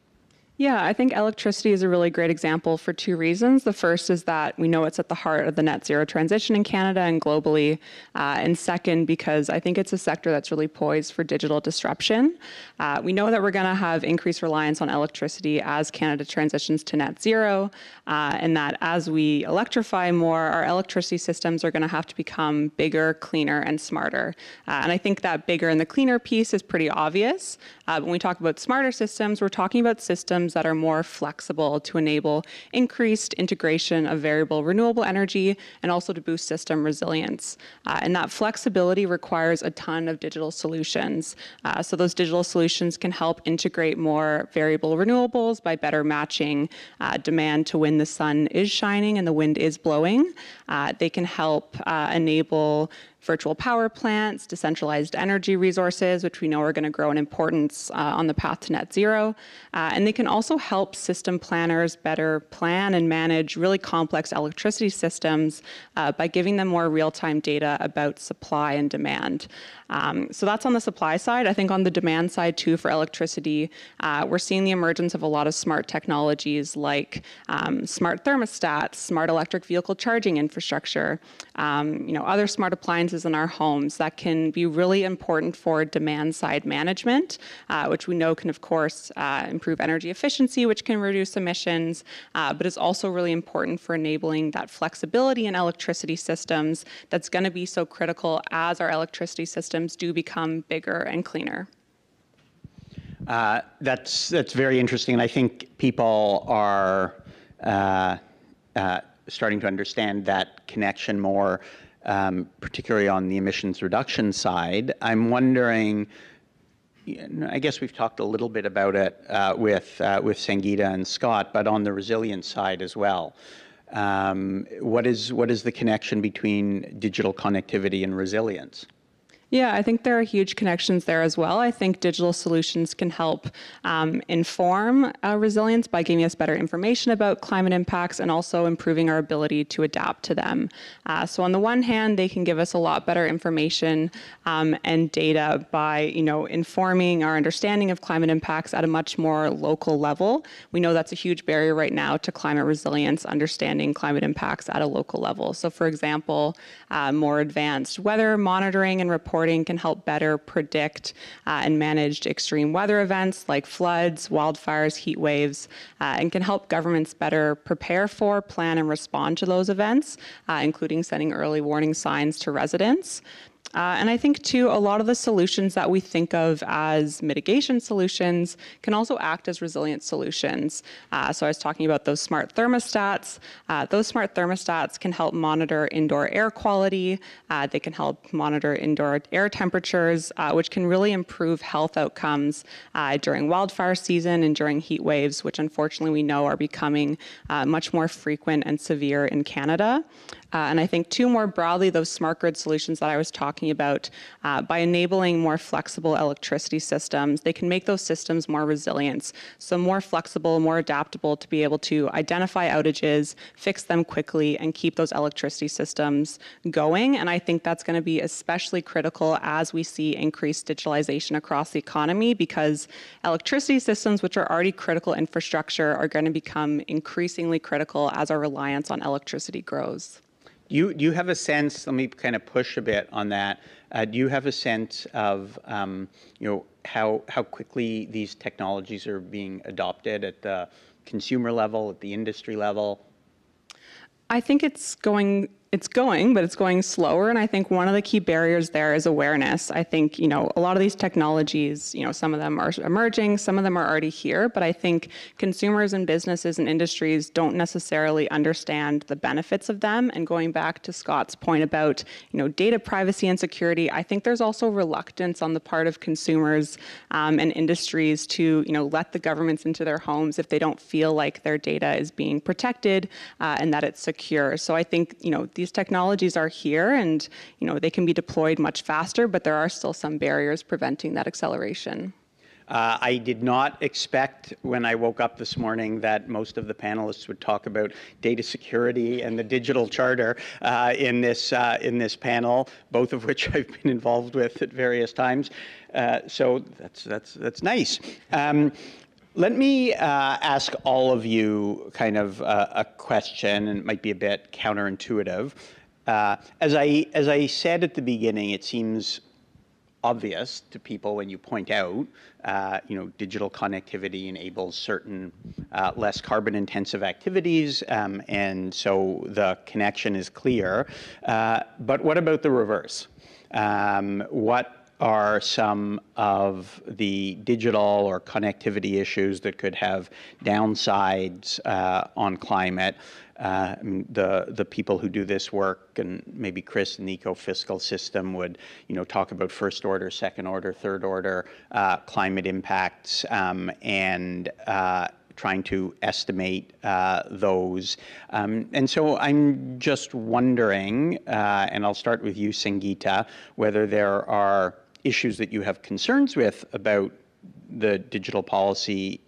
Yeah, I think electricity is a really great example for two reasons. The first is that we know it's at the heart of the net zero transition in Canada and globally. Uh, and second, because I think it's a sector that's really poised for digital disruption. Uh, we know that we're going to have increased reliance on electricity as Canada transitions to net zero, uh, and that as we electrify more, our electricity systems are going to have to become bigger, cleaner, and smarter. Uh, and I think that bigger and the cleaner piece is pretty obvious. Uh, when we talk about smarter systems, we're talking about systems systems that are more flexible to enable increased integration of variable renewable energy and also to boost system resilience. Uh, and that flexibility requires a ton of digital solutions. Uh, so those digital solutions can help integrate more variable renewables by better matching uh, demand to when the sun is shining and the wind is blowing. Uh, they can help uh, enable virtual power plants, decentralized energy resources, which we know are going to grow in importance uh, on the path to net zero. Uh, and they can also help system planners better plan and manage really complex electricity systems uh, by giving them more real time data about supply and demand. Um, so that's on the supply side. I think on the demand side, too, for electricity, uh, we're seeing the emergence of a lot of smart technologies like um, smart thermostats, smart electric vehicle charging infrastructure, um, you know, other smart appliances in our homes that can be really important for demand side management, uh, which we know can, of course, uh, improve energy efficiency, which can reduce emissions, uh, but is also really important for enabling that flexibility in electricity systems that's going to be so critical as our electricity systems do become bigger and cleaner. Uh, that's that's very interesting, and I think people are uh, uh, starting to understand that connection more, particularly on the emissions reduction side. I'm wondering. I guess we've talked a little bit about it uh, with uh, with Sangeeta and Scott, but on the resilience side as well. Um, what is what is the connection between digital connectivity and resilience? Yeah, I think there are huge connections there as well. I think digital solutions can help um, inform uh, resilience by giving us better information about climate impacts and also improving our ability to adapt to them. Uh, so on the one hand, they can give us a lot better information um, and data by, you know, informing our understanding of climate impacts at a much more local level. We know that's a huge barrier right now to climate resilience, understanding climate impacts at a local level. So for example, uh, more advanced weather monitoring and reporting reporting can help better predict uh, and manage extreme weather events like floods, wildfires, heat waves, uh, and can help governments better prepare for, plan, and respond to those events, uh, including sending early warning signs to residents. Uh, and I think, too, a lot of the solutions that we think of as mitigation solutions can also act as resilient solutions. Uh, so I was talking about those smart thermostats. Uh, those smart thermostats can help monitor indoor air quality. Uh, they can help monitor indoor air temperatures, uh, which can really improve health outcomes uh, during wildfire season and during heat waves, which unfortunately we know are becoming much more frequent and severe in Canada. Uh, and I think, two more broadly, those smart grid solutions that I was talking about, uh, by enabling more flexible electricity systems, they can make those systems more resilient, so more flexible, more adaptable to be able to identify outages, fix them quickly, and keep those electricity systems going. And I think that's going to be especially critical as we see increased digitalization across the economy because electricity systems, which are already critical infrastructure, are going to become increasingly critical as our reliance on electricity grows. You, do you have a sense, let me kind of push a bit on that. Uh, do you have a sense of, um, you know, how, how quickly these technologies are being adopted at the consumer level, at the industry level? I think it's going it's going, but it's going slower. And I think one of the key barriers there is awareness. I think, you know, a lot of these technologies, you know, some of them are emerging, some of them are already here, but I think consumers and businesses and industries don't necessarily understand the benefits of them. And going back to Scott's point about, you know, data privacy and security, I think there's also reluctance on the part of consumers um, and industries to, you know, let the governments into their homes if they don't feel like their data is being protected uh, and that it's secure. So I think, you know, these technologies are here and you know they can be deployed much faster, but there are still some barriers preventing that acceleration. Uh, I did not expect when I woke up this morning that most of the panelists would talk about data security and the digital charter uh, in this uh, in this panel, both of which I've been involved with at various times. Uh, so that's that's that's nice. Um, let me uh, ask all of you kind of uh, a question, and it might be a bit counterintuitive. Uh, as I as I said at the beginning, it seems obvious to people when you point out, uh, you know, digital connectivity enables certain uh, less carbon-intensive activities, um, and so the connection is clear. Uh, but what about the reverse? Um, what are some of the digital or connectivity issues that could have downsides uh, on climate. Uh, the the people who do this work and maybe Chris and the eco-fiscal system would you know talk about first order, second order, third order uh, climate impacts um, and uh, trying to estimate uh, those. Um, and so I'm just wondering, uh, and I'll start with you, Sangeeta, whether there are issues that you have concerns with about the digital policy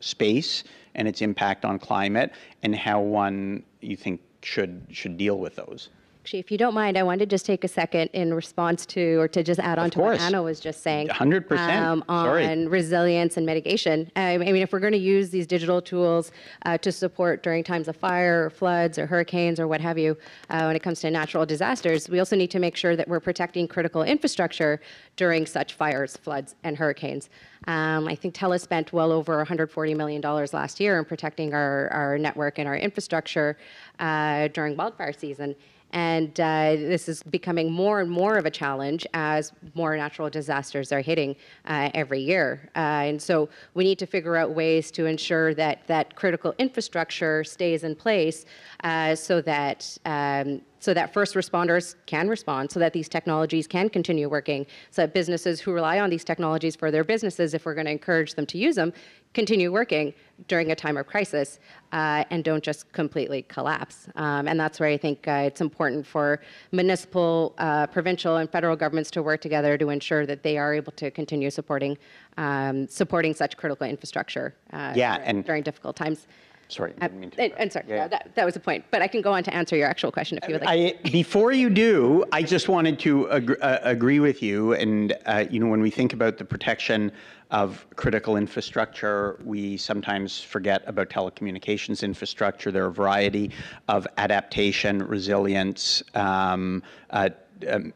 space and its impact on climate, and how one you think should should deal with those. Actually, if you don't mind, I wanted to just take a second in response to, or to just add on to what. Anna was just saying. 100%. um, Sorry. On resilience and mitigation. I mean, if we're going to use these digital tools uh, to support during times of fire, or floods, or hurricanes, or what have you, uh, when it comes to natural disasters, we also need to make sure that we're protecting critical infrastructure during such fires, floods, and hurricanes. Um, I think TELUS spent well over $140 million last year in protecting our, our network and our infrastructure uh, during wildfire season. And uh, this is becoming more and more of a challenge as more natural disasters are hitting uh, every year. Uh, and so we need to figure out ways to ensure that that critical infrastructure stays in place uh, so that um, so that first responders can respond, so that these technologies can continue working, so that businesses who rely on these technologies for their businesses, if we're going to encourage them to use them, continue working during a time of crisis uh, and don't just completely collapse. Um, and that's where I think uh, it's important for municipal, uh, provincial, and federal governments to work together to ensure that they are able to continue supporting um, supporting such critical infrastructure. uh, Yeah, during, and- during difficult times. Sorry, I Uh, didn't mean to and, and sorry, Yeah. uh, that, that was a point. But I can go on to answer your actual question if you would like. I, before you do, I just wanted to ag- uh, agree with you. And uh, you know, when we think about the protection of critical infrastructure, we sometimes forget about telecommunications infrastructure. There are a variety of adaptation, resilience, um, uh, um,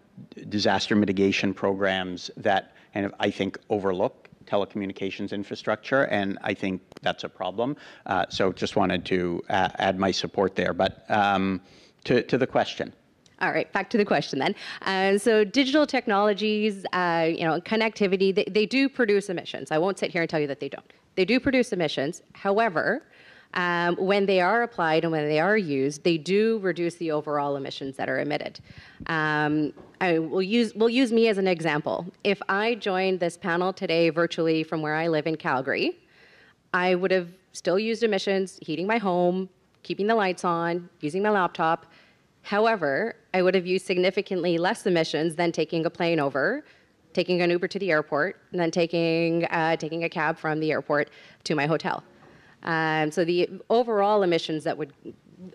disaster mitigation programs that kind of I think overlook telecommunications infrastructure, and I think that's a problem. Uh, so just wanted to uh, add my support there. But um, to, to the question. All right, back to the question then. Uh, so digital technologies, uh, you know, connectivity, they, they do produce emissions. I won't sit here and tell you that they don't. They do produce emissions. However, um, when they are applied and when they are used, they do reduce the overall emissions that are emitted. Um, I will use we'll use me as an example. If I joined this panel today virtually from where I live in Calgary, I would have still used emissions, heating my home, keeping the lights on, using my laptop. However, I would have used significantly less emissions than taking a plane over, taking an Uber to the airport, and then taking, uh, taking a cab from the airport to my hotel. Um, so the overall emissions that would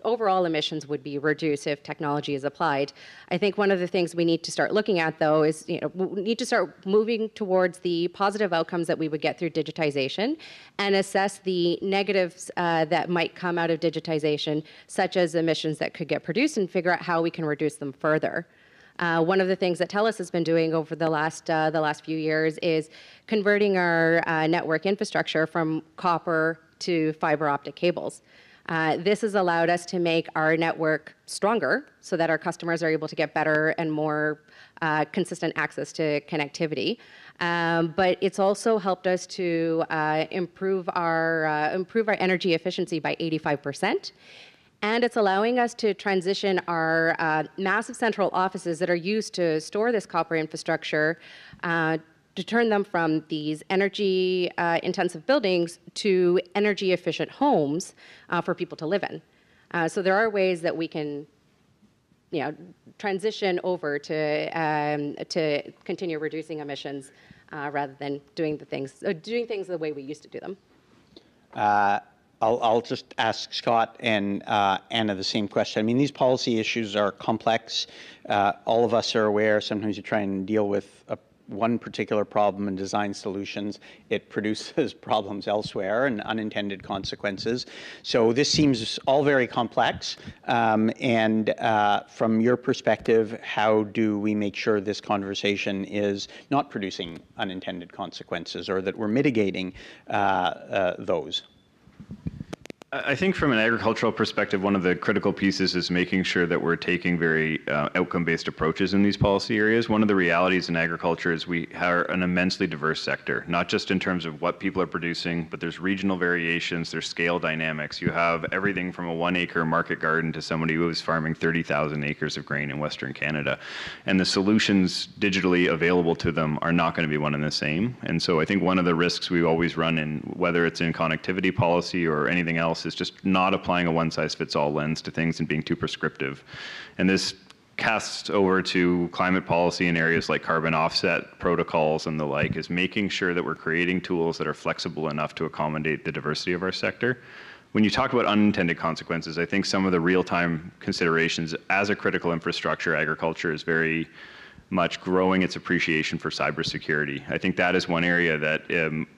overall emissions would be reduced if technology is applied. I think one of the things we need to start looking at though is you know we need to start moving towards the positive outcomes that we would get through digitization and assess the negatives uh, that might come out of digitization such as emissions that could get produced and figure out how we can reduce them further. Uh, one of the things that TELUS has been doing over the last uh, the last few years is converting our uh, network infrastructure from copper to fiber optic cables. Uh, this has allowed us to make our network stronger so that our customers are able to get better and more uh, consistent access to connectivity. Um, but it's also helped us to uh, improve our uh, improve our energy efficiency by 85 percent. And it's allowing us to transition our uh, massive central offices that are used to store this copper infrastructure uh, to turn them from these energy uh, intensive buildings to energy efficient homes uh, for people to live in. Uh, so there are ways that we can you know, transition over to, um, to continue reducing emissions uh, rather than doing the things, uh, doing things the way we used to do them. Uh, I'll, I'll just ask Scott and uh, Anna the same question. I mean, these policy issues are complex. Uh, all of us are aware. Sometimes you try and deal with a, one particular problem and design solutions. It produces problems elsewhere and unintended consequences. So this seems all very complex. Um, and uh, from your perspective, how do we make sure this conversation is not producing unintended consequences or that we're mitigating uh, uh, those? I think from an agricultural perspective, one of the critical pieces is making sure that we're taking very uh, outcome-based approaches in these policy areas. One of the realities in agriculture is we are an immensely diverse sector, not just in terms of what people are producing, but there's regional variations, there's scale dynamics. You have everything from a one-acre market garden to somebody who is farming 30,000 acres of grain in Western Canada. And the solutions digitally available to them are not going to be one and the same. And so I think one of the risks we always run in, whether it's in connectivity policy or anything else, is just not applying a one size fits all lens to things and being too prescriptive. And this casts over to climate policy in areas like carbon offset protocols and the like is making sure that we're creating tools that are flexible enough to accommodate the diversity of our sector. When you talk about unintended consequences, I think some of the real-time considerations as a critical infrastructure, agriculture is very much growing its appreciation for cybersecurity. I think that is one area that um,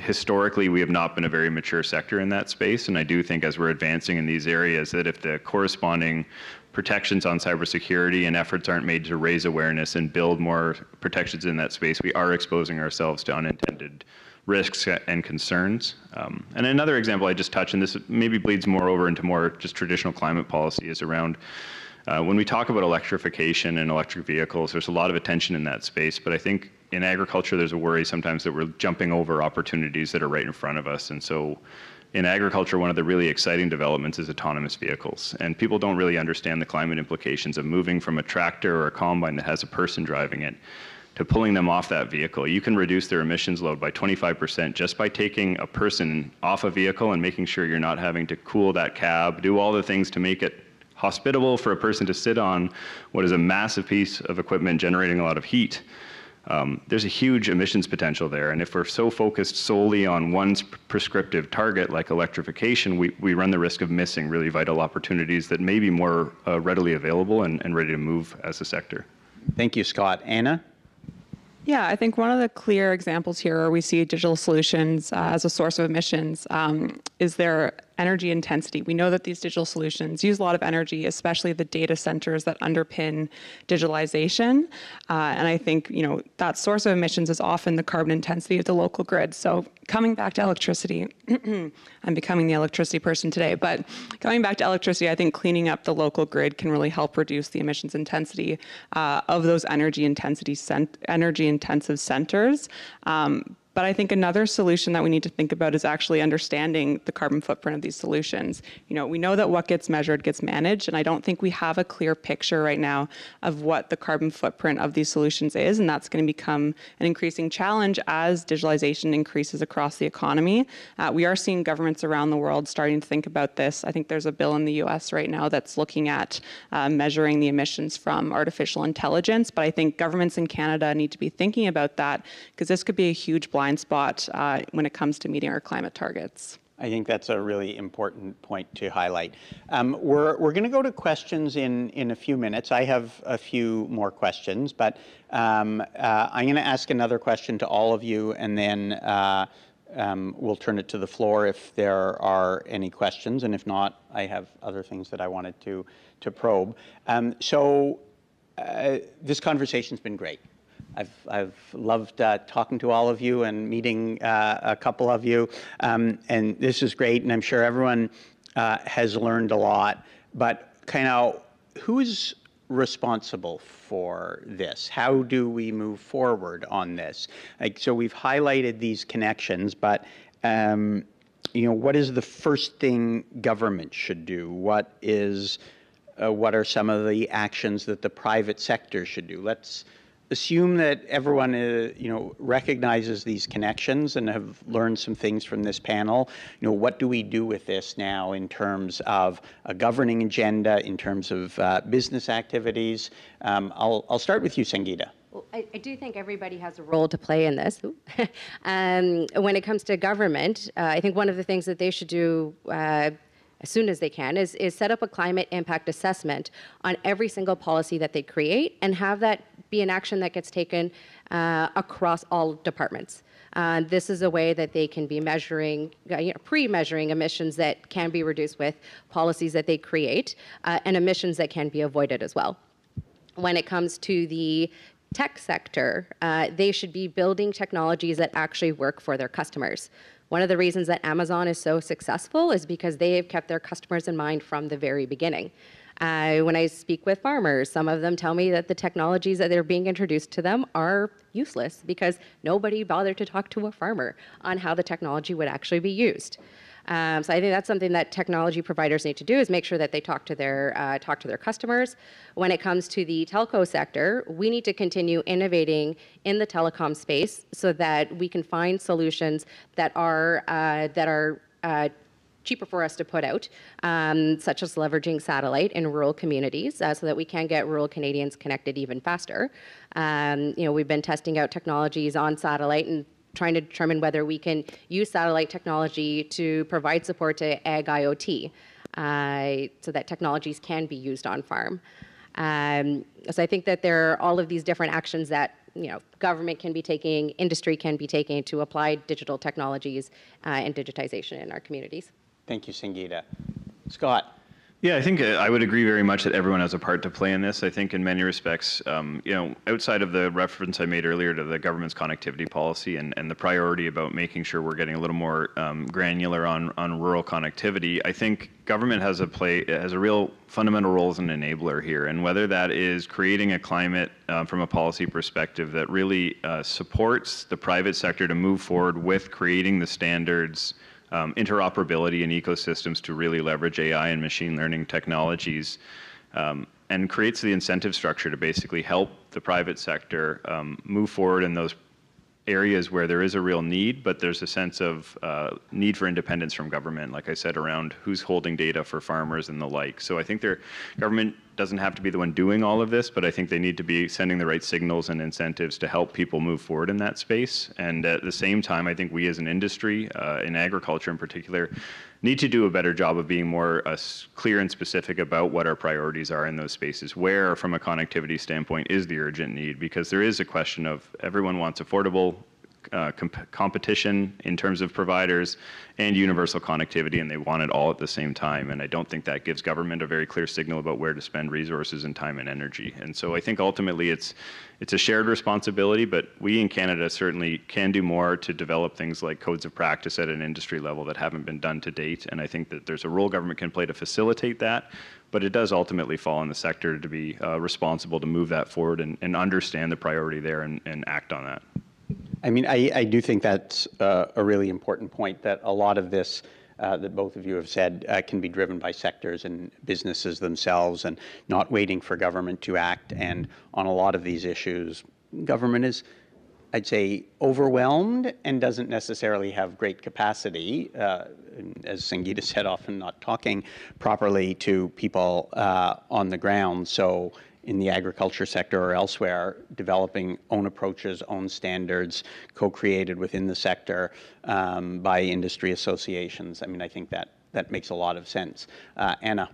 historically we have not been a very mature sector in that space and i do think as we're advancing in these areas that if the corresponding protections on cybersecurity and efforts aren't made to raise awareness and build more protections in that space we are exposing ourselves to unintended risks and concerns. Um, and another example i just touched and this maybe bleeds more over into more just traditional climate policy is around uh, when we talk about electrification and electric vehicles, there's a lot of attention in that space, but I think in agriculture, there's a worry sometimes that we're jumping over opportunities that are right in front of us. And so in agriculture, one of the really exciting developments is autonomous vehicles. And people don't really understand the climate implications of moving from a tractor or a combine that has a person driving it to pulling them off that vehicle. You can reduce their emissions load by 25% just by taking a person off a vehicle and making sure you're not having to cool that cab, do all the things to make it hospitable for a person to sit on what is a massive piece of equipment generating a lot of heat. Um, there's a huge emissions potential there. And if we're so focused solely on one prescriptive target like electrification, we, we run the risk of missing really vital opportunities that may be more uh, readily available and, and ready to move as a sector. Thank you, Scott. Anna? Yeah, I think one of the clear examples here where we see digital solutions uh, as a source of emissions um, is their energy intensity. We know that these digital solutions use a lot of energy, especially the data centers that underpin digitalization. Uh, and I think you know that source of emissions is often the carbon intensity of the local grid. So coming back to electricity, I'm becoming the electricity person today, but coming back to electricity, I think cleaning up the local grid can really help reduce the emissions intensity uh, of those energy intensity cent- energy intensive centers. Um, but I think another solution that we need to think about is actually understanding the carbon footprint of these solutions. You know, we know that what gets measured gets managed, and I don't think we have a clear picture right now of what the carbon footprint of these solutions is, and that's going to become an increasing challenge as digitalization increases across the economy. Uh, we are seeing governments around the world starting to think about this. I think there's a bill in the US right now that's looking at uh, measuring the emissions from artificial intelligence, but I think governments in Canada need to be thinking about that because this could be a huge blind blind spot uh, when it comes to meeting our climate targets. I think that's a really important point to highlight. Um, we're we're going to go to questions in, in a few minutes. I have a few more questions, but um, uh, I'm going to ask another question to all of you, and then uh, um, we'll turn it to the floor if there are any questions, and if not, I have other things that I wanted to to probe. Um, so uh, this conversation's been great. I've, I've loved uh, talking to all of you and meeting uh, a couple of you. Um, and this is great, and I'm sure everyone uh, has learned a lot. But kind of who's responsible for this? How do we move forward on this? Like, so we've highlighted these connections, but um, you know, what is the first thing government should do? What is uh, what are some of the actions that the private sector should do? Let's assume that everyone uh, you know recognizes these connections and have learned some things from this panel. You know, what do we do with this now in terms of a governing agenda, in terms of uh, business activities? Um, I'll I'll start with you, Sangeeta. Well, I, I, do think everybody has a role to play in this. um, when it comes to government, uh, I think one of the things that they should do uh, as soon as they can is, is set up a climate impact assessment on every single policy that they create and have that be an action that gets taken uh, across all departments. Uh, this is a way that they can be measuring, uh, you know, pre-measuring emissions that can be reduced with policies that they create uh, and emissions that can be avoided as well. When it comes to the tech sector, uh, they should be building technologies that actually work for their customers. One of the reasons that Amazon is so successful is because they have kept their customers in mind from the very beginning. Uh, when I speak with farmers, some of them tell me that the technologies that they're being introduced to them are useless because nobody bothered to talk to a farmer on how the technology would actually be used. Um, so I think that's something that technology providers need to do is make sure that they talk to their uh, talk to their customers. When it comes to the telco sector, we need to continue innovating in the telecom space so that we can find solutions that are uh, that are uh, cheaper for us to put out, um, such as leveraging satellite in rural communities uh, so that we can get rural Canadians connected even faster. Um, you know, we've been testing out technologies on satellite and trying to determine whether we can use satellite technology to provide support to ag IoT uh, so that technologies can be used on farm. Um, so I think that there are all of these different actions that you know government can be taking, industry can be taking to apply digital technologies uh, and digitization in our communities. Thank you, Sangeeta. Scott. Yeah, I think uh, I would agree very much that everyone has a part to play in this. I think in many respects, um, you know, outside of the reference I made earlier to the government's connectivity policy and, and the priority about making sure we're getting a little more um, granular on, on rural connectivity, I think government has a play has a real fundamental role as an enabler here, and whether that is creating a climate uh, from a policy perspective that really uh, supports the private sector to move forward with creating the standards um, interoperability in ecosystems to really leverage AI and machine learning technologies, um, and creates the incentive structure to basically help the private sector um, move forward in those areas where there is a real need, but there's a sense of uh, need for independence from government, like I said, around who's holding data for farmers and the like. So I think their government doesn't have to be the one doing all of this, but I think they need to be sending the right signals and incentives to help people move forward in that space. And at the same time, I think we as an industry, uh, in agriculture in particular, need to do a better job of being more uh, clear and specific about what our priorities are in those spaces. Where, from a connectivity standpoint, is the urgent need? Because there is a question of everyone wants affordable uh, comp- competition in terms of providers and universal connectivity, and they want it all at the same time. And I don't think that gives government a very clear signal about where to spend resources and time and energy. And so I think ultimately it's it's a shared responsibility, but we in Canada certainly can do more to develop things like codes of practice at an industry level that haven't been done to date. And I think that there's a role government can play to facilitate that, but it does ultimately fall on the sector to be uh, responsible to move that forward and, and understand the priority there and, and act on that. I mean, I, I do think that's uh, a really important point that a lot of this uh, that both of you have said uh, can be driven by sectors and businesses themselves and not waiting for government to act. And on a lot of these issues, government is, I'd say, overwhelmed and doesn't necessarily have great capacity, uh, as Sangeeta said, often not talking properly to people uh, on the ground. So in the agriculture sector or elsewhere, developing own approaches, own standards, co-created within the sector um, by industry associations. I mean, I think that that makes a lot of sense. Uh, Anna.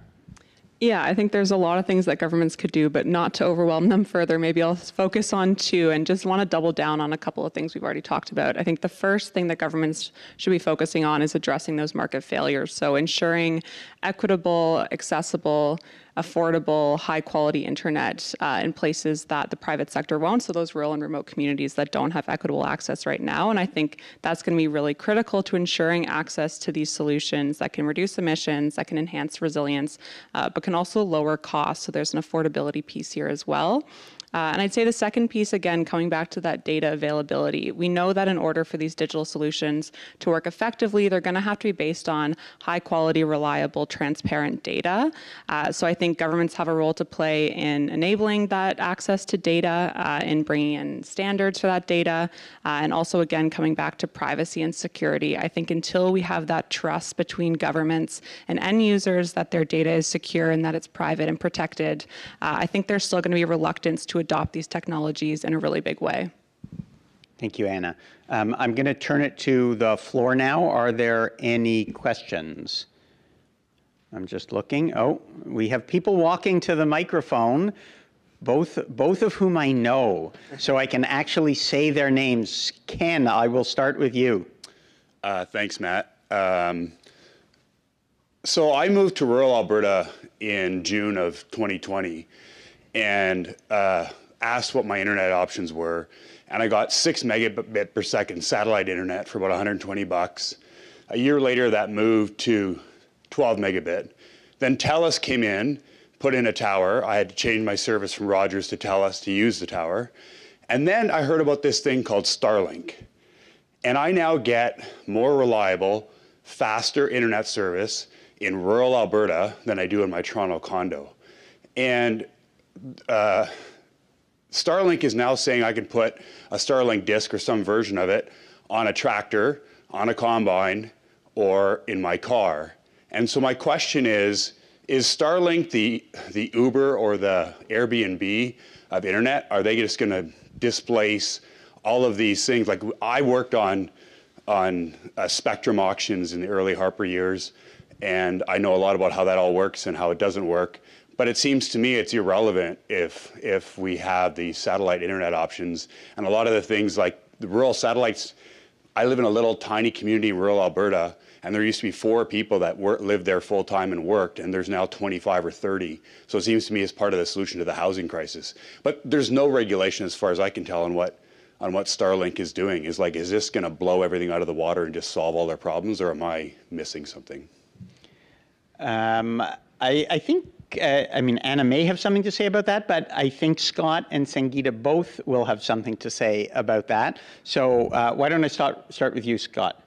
Yeah, I think there's a lot of things that governments could do, but not to overwhelm them further. Maybe I'll focus on two and just want to double down on a couple of things we've already talked about. I think the first thing that governments should be focusing on is addressing those market failures. So ensuring equitable, accessible, affordable, high quality internet uh, in places that the private sector won't. So those rural and remote communities that don't have equitable access right now. And I think that's going to be really critical to ensuring access to these solutions that can reduce emissions, that can enhance resilience, uh, but can also lower costs. So there's an affordability piece here as well. Uh, and I'd say the second piece, again, coming back to that data availability, we know that in order for these digital solutions to work effectively, they're going to have to be based on high quality, reliable, transparent data. Uh, so I think governments have a role to play in enabling that access to data, uh, in bringing in standards for that data, uh, and also, again, coming back to privacy and security. I think until we have that trust between governments and end users that their data is secure and that it's private and protected, uh, I think there's still going to be reluctance to adopt these technologies in a really big way. Thank you, Anna. Um, I'm going to turn it to the floor now. Are there any questions? I'm just looking. Oh, we have people walking to the microphone, both, both of whom I know, so I can actually say their names. Ken, I will start with you. Uh, thanks, Matt. Um, so I moved to rural Alberta in June of 2020 and uh, asked what my internet options were. And I got six megabit per second satellite internet for about 120 bucks. A year later, that moved to 12 megabit. Then TELUS came in, put in a tower. I had to change my service from Rogers to TELUS to use the tower. And then I heard about this thing called Starlink. And I now get more reliable, faster internet service in rural Alberta than I do in my Toronto condo. And uh, Starlink is now saying I can put a Starlink disk or some version of it on a tractor, on a combine, or in my car. And so my question is, is Starlink the, the Uber or the Airbnb of internet? Are they just going to displace all of these things? Like I worked on, on uh, spectrum auctions in the early Harper years, and I know a lot about how that all works and how it doesn't work. But it seems to me it's irrelevant if, if we have the satellite internet options and a lot of the things like the rural satellites. I live in a little tiny community in rural Alberta, and there used to be four people that lived there full time and worked, and there's now 25 or 30. So it seems to me it's part of the solution to the housing crisis. But there's no regulation, as far as I can tell, on what on what Starlink is doing. Is like, is this going to blow everything out of the water and just solve all their problems, or am I missing something? Um, I, I think, uh, I mean, Anna may have something to say about that, but I think Scott and Sangeeta both will have something to say about that. So uh, why don't I start, start with you, Scott?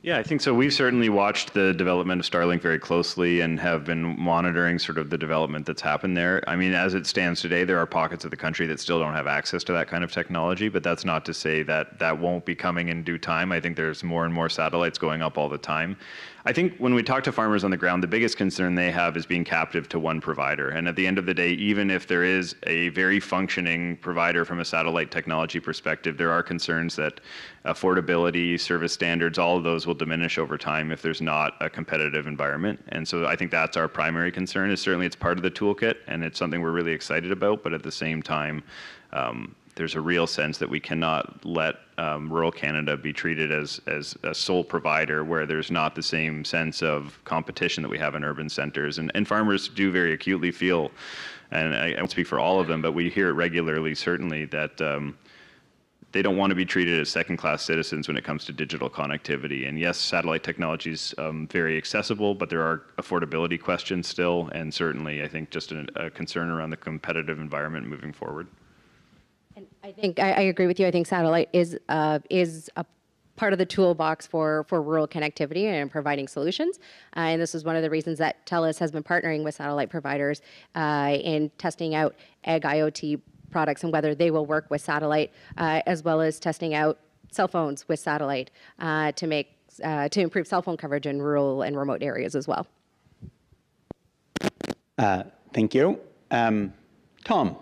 Yeah, I think so. We've certainly watched the development of Starlink very closely and have been monitoring sort of the development that's happened there. I mean, as it stands today, there are pockets of the country that still don't have access to that kind of technology, but that's not to say that that won't be coming in due time. I think there's more and more satellites going up all the time. I think when we talk to farmers on the ground, the biggest concern they have is being captive to one provider. And at the end of the day, even if there is a very functioning provider from a satellite technology perspective, there are concerns that affordability, service standards, all of those will diminish over time if there's not a competitive environment. And so I think that's our primary concern. Is certainly it's part of the toolkit and it's something we're really excited about. But at the same time, um, there's a real sense that we cannot let um, rural Canada be treated as, as a sole provider where there's not the same sense of competition that we have in urban centers. And, and farmers do very acutely feel, and I, I won't speak for all of them, but we hear it regularly, certainly, that um, they don't want to be treated as second-class citizens when it comes to digital connectivity. And yes, satellite technology is um, very accessible, but there are affordability questions still, and certainly, I think, just a concern around the competitive environment moving forward. And I think I, I agree with you. I think satellite is uh, is a part of the toolbox for for rural connectivity and providing solutions. Uh, and this is one of the reasons that TELUS has been partnering with satellite providers uh, in testing out ag IoT products and whether they will work with satellite, uh, as well as testing out cell phones with satellite uh, to make uh, to improve cell phone coverage in rural and remote areas as well. Thank you. Um, Tom.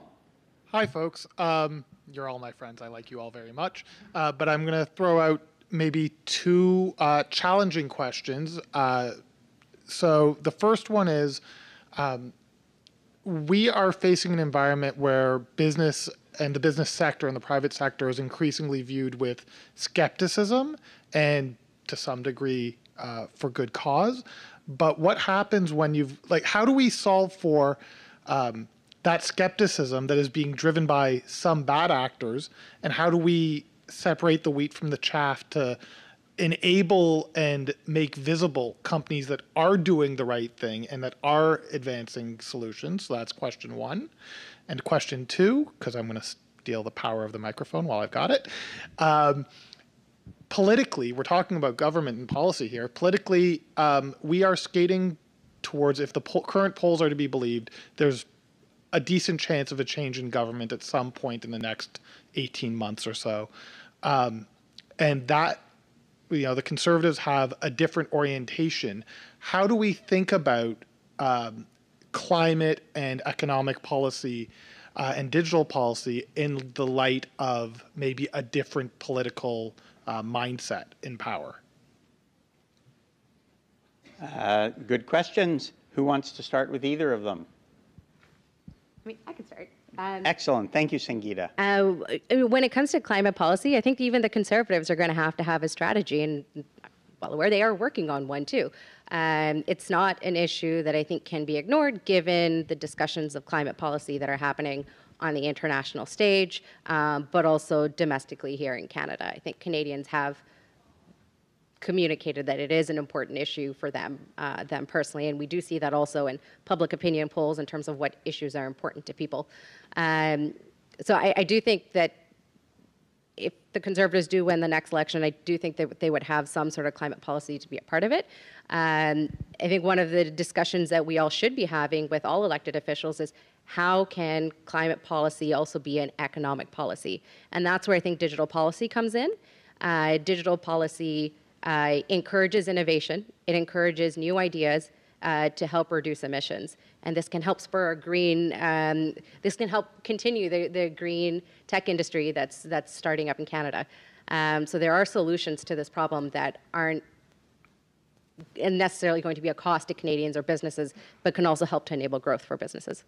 Hi, folks. Um, you're all my friends. I like you all very much. Uh, but I'm going to throw out maybe two uh, challenging questions. Uh, so the first one is um, we are facing an environment where business and the business sector and the private sector is increasingly viewed with skepticism and to some degree uh, for good cause. But what happens when you've, like, how do we solve for um, that skepticism that is being driven by some bad actors? And how do we separate the wheat from the chaff to enable and make visible companies that are doing the right thing and that are advancing solutions? So that's question one. And question two, because I'm going to steal the power of the microphone while I've got it. Um, politically, we're talking about government and policy here. Politically, um, we are skating towards, if the po- current polls are to be believed, there's a decent chance of a change in government at some point in the next 18 months or so. Um, and that, you know, the conservatives have a different orientation. How do we think about um, climate and economic policy uh, and digital policy in the light of maybe a different political uh, mindset in power? Uh, good questions. Who wants to start with either of them? I mean, I can start. Um, Excellent. Thank you, Sangeeta. Uh, when it comes to climate policy, I think even the conservatives are going to have to have a strategy, and well aware they are working on one too. Um, it's not an issue that I think can be ignored given the discussions of climate policy that are happening on the international stage, um, but also domestically here in Canada. I think Canadians have communicated that it is an important issue for them, uh, them personally, and we do see that also in public opinion polls in terms of what issues are important to people. Um, so I, I do think that if the conservatives do win the next election, I do think that they would have some sort of climate policy to be a part of it. Um, I think one of the discussions that we all should be having with all elected officials is how can climate policy also be an economic policy? And that's where I think digital policy comes in. Uh, digital policy uh, encourages innovation, it encourages new ideas uh, to help reduce emissions. And this can help spur a green, um, this can help continue the, the green tech industry that's, that's starting up in Canada. Um, so there are solutions to this problem that aren't necessarily going to be a cost to Canadians or businesses, but can also help to enable growth for businesses.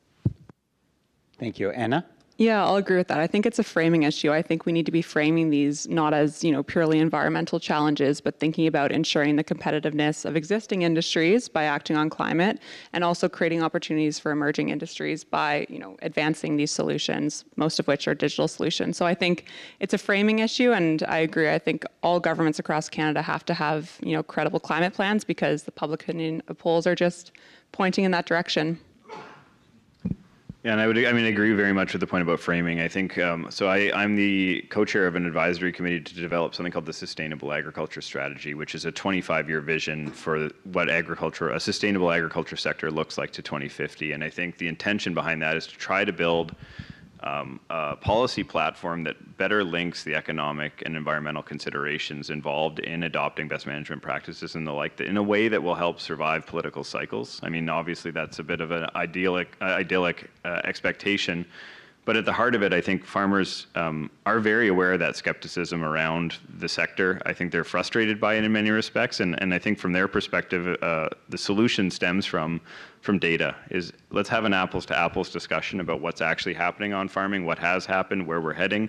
Thank you. Anna? Yeah, I'll agree with that. I think it's a framing issue. I think we need to be framing these not as, you know, purely environmental challenges, but thinking about ensuring the competitiveness of existing industries by acting on climate and also creating opportunities for emerging industries by, you know, advancing these solutions, most of which are digital solutions. So I think it's a framing issue and I agree. I think all governments across Canada have to have, you know, credible climate plans because the public opinion polls are just pointing in that direction. Yeah, and I would, I mean, I agree very much with the point about framing. I think, um, so I, I'm the co-chair of an advisory committee to develop something called the Sustainable Agriculture Strategy, which is a 25-year vision for what agriculture, a sustainable agriculture sector looks like to 2050. And I think the intention behind that is to try to build um, a policy platform that better links the economic and environmental considerations involved in adopting best management practices and the like in a way that will help survive political cycles. I mean, obviously, that's a bit of an idyllic, uh, idyllic uh, expectation. But at the heart of it, I think farmers um, are very aware of that skepticism around the sector. I think they're frustrated by it in many respects, and, and I think from their perspective, uh, the solution stems from from data. Is let's have an apples to apples discussion about what's actually happening on farming, what has happened, where we're heading,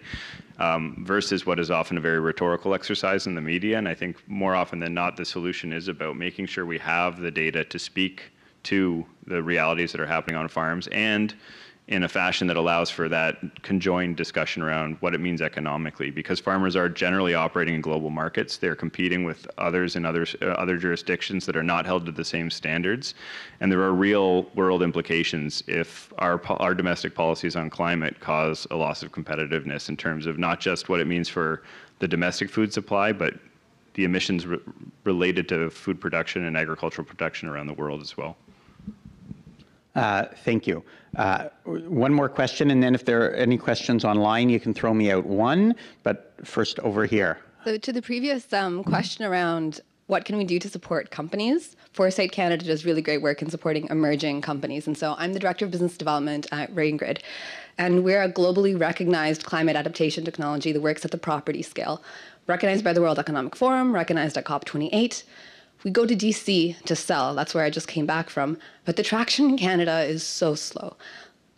um, versus what is often a very rhetorical exercise in the media. And I think more often than not, the solution is about making sure we have the data to speak to the realities that are happening on farms and in a fashion that allows for that conjoined discussion around what it means economically because farmers are generally operating in global markets they're competing with others in other, uh, other jurisdictions that are not held to the same standards and there are real world implications if our, our domestic policies on climate cause a loss of competitiveness in terms of not just what it means for the domestic food supply but the emissions re related to food production and agricultural production around the world as well. Uh, thank you. Uh, one more question, and then if there are any questions online, you can throw me out one. But first, over here. So, to the previous um, question around what can we do to support companies, Foresight Canada does really great work in supporting emerging companies. And so, I'm the director of business development at RainGrid, and we're a globally recognized climate adaptation technology that works at the property scale, recognized by the World Economic Forum, recognized at COP28 we go to DC to sell. That's where I just came back from. But the traction in Canada is so slow.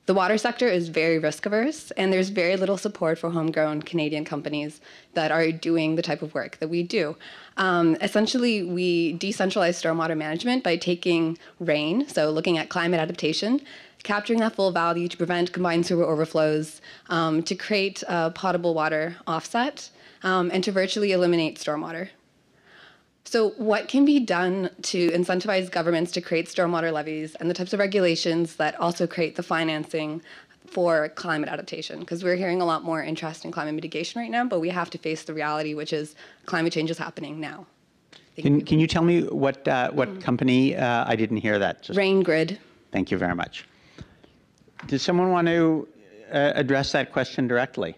The water sector is very risk averse, and there's very little support for homegrown Canadian companies that are doing the type of work that we do. Um, essentially, we decentralize stormwater management by taking rain, so looking at climate adaptation, capturing that full value to prevent combined sewer overflows, um, to create a potable water offset, um, and to virtually eliminate stormwater. So, what can be done to incentivize governments to create stormwater levies and the types of regulations that also create the financing for climate adaptation? Because we're hearing a lot more interest in climate mitigation right now, but we have to face the reality, which is climate change is happening now. can, you. can you tell me what, uh, what mm. company? Uh, I didn't hear that. Just... RainGrid. Thank you very much. Does someone want to uh, address that question directly?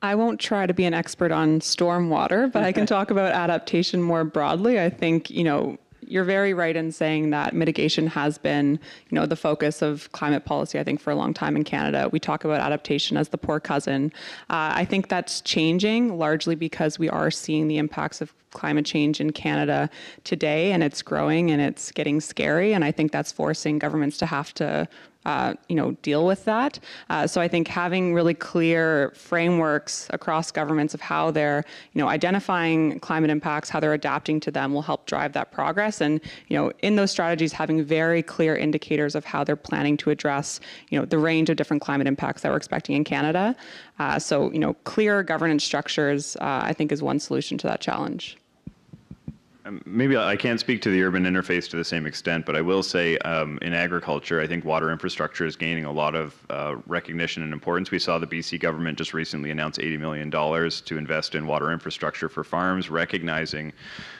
I won't try to be an expert on stormwater, but I can talk about adaptation more broadly. I think, you know, you're very right in saying that mitigation has been, you know, the focus of climate policy. I think for a long time in Canada, we talk about adaptation as the poor cousin. Uh, I think that's changing largely because we are seeing the impacts of climate change in Canada today, and it's growing and it's getting scary. And I think that's forcing governments to have to uh, you know, deal with that. Uh, so I think having really clear frameworks across governments of how they're, you know, identifying climate impacts, how they're adapting to them will help drive that progress. And, you know, in those strategies, having very clear indicators of how they're planning to address, you know, the range of different climate impacts that we're expecting in Canada. Uh, so, you know, clear governance structures, uh, I think, is one solution to that challenge. Um, maybe I can't speak to the urban interface to the same extent, but I will say um, in agriculture, I think water infrastructure is gaining a lot of uh, recognition and importance. We saw the BC government just recently announce $80 million to invest in water infrastructure for farms, recognizing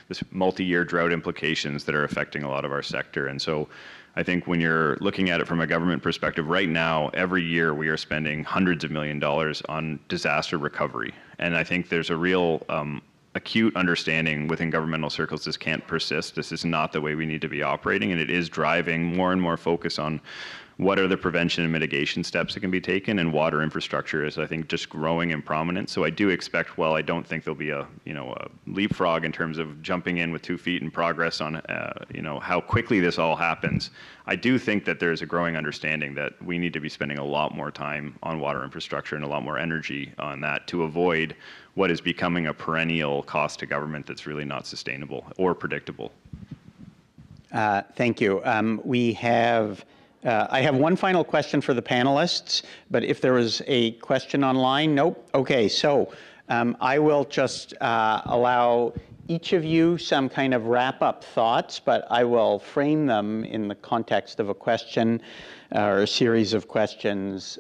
this multi-year drought implications that are affecting a lot of our sector. And so I think when you're looking at it from a government perspective, right now, every year we are spending hundreds of million dollars on disaster recovery. And I think there's a real um, acute understanding within governmental circles this can't persist. This is not the way we need to be operating, and it is driving more and more focus on what are the prevention and mitigation steps that can be taken and water infrastructure is i think just growing in prominence so i do expect well i don't think there'll be a you know a leapfrog in terms of jumping in with two feet in progress on uh, you know how quickly this all happens i do think that there's a growing understanding that we need to be spending a lot more time on water infrastructure and a lot more energy on that to avoid what is becoming a perennial cost to government that's really not sustainable or predictable uh, thank you um, we have uh, I have one final question for the panelists, but if there was a question online, nope. Okay, so um, I will just uh, allow each of you some kind of wrap up thoughts, but I will frame them in the context of a question uh, or a series of questions.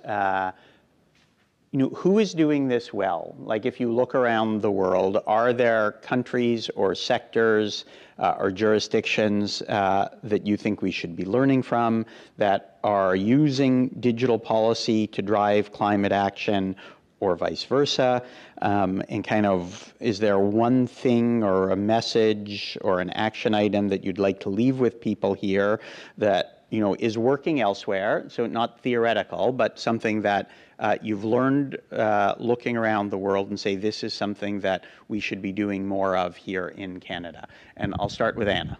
You know, who is doing this well? Like, if you look around the world, are there countries or sectors uh, or jurisdictions uh, that you think we should be learning from that are using digital policy to drive climate action or vice versa? Um, and kind of, is there one thing or a message or an action item that you'd like to leave with people here that, you know, is working elsewhere? So not theoretical, but something that uh, you've learned uh, looking around the world and say this is something that we should be doing more of here in Canada. And I'll start with Anna.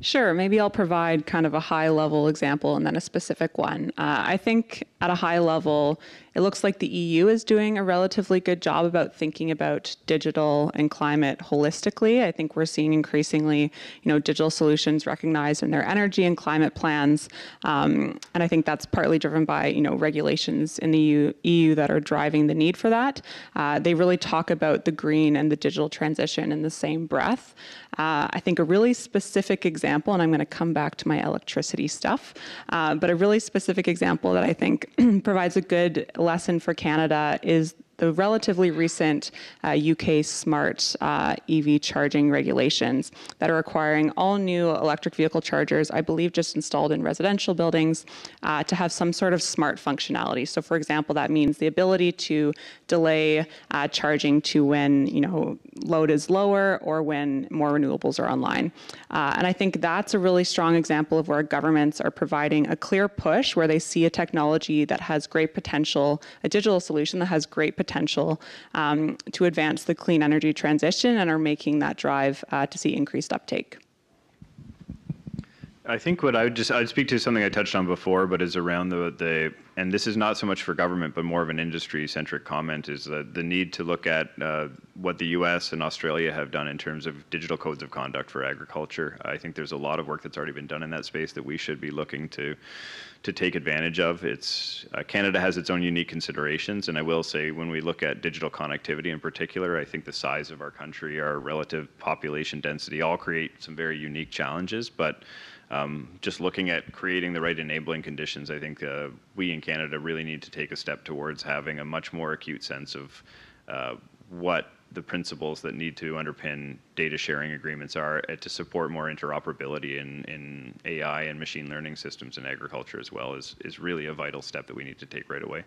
Sure, maybe I'll provide kind of a high level example and then a specific one. Uh, I think at a high level, it looks like the EU is doing a relatively good job about thinking about digital and climate holistically. I think we're seeing increasingly, you know, digital solutions recognized in their energy and climate plans, um, and I think that's partly driven by, you know, regulations in the EU, EU that are driving the need for that. Uh, they really talk about the green and the digital transition in the same breath. Uh, I think a really specific example, and I'm going to come back to my electricity stuff, uh, but a really specific example that I think provides a good lesson for Canada is the relatively recent uh, UK smart uh, EV charging regulations that are requiring all new electric vehicle chargers, I believe just installed in residential buildings, uh, to have some sort of smart functionality. So, for example, that means the ability to delay uh, charging to when you know load is lower or when more renewables are online. Uh, and I think that's a really strong example of where governments are providing a clear push where they see a technology that has great potential, a digital solution that has great potential potential um, to advance the clean energy transition and are making that drive uh, to see increased uptake. I think what I would just I'd speak to something I touched on before, but is around the the and this is not so much for government, but more of an industry centric comment is the, the need to look at uh, what the U.S. and Australia have done in terms of digital codes of conduct for agriculture. I think there's a lot of work that's already been done in that space that we should be looking to to take advantage of. It's uh, Canada has its own unique considerations, and I will say when we look at digital connectivity in particular, I think the size of our country, our relative population density, all create some very unique challenges, but um, just looking at creating the right enabling conditions, I think uh, we in Canada really need to take a step towards having a much more acute sense of uh, what the principles that need to underpin data sharing agreements are uh, to support more interoperability in, in AI and machine learning systems in agriculture as well is, is really a vital step that we need to take right away.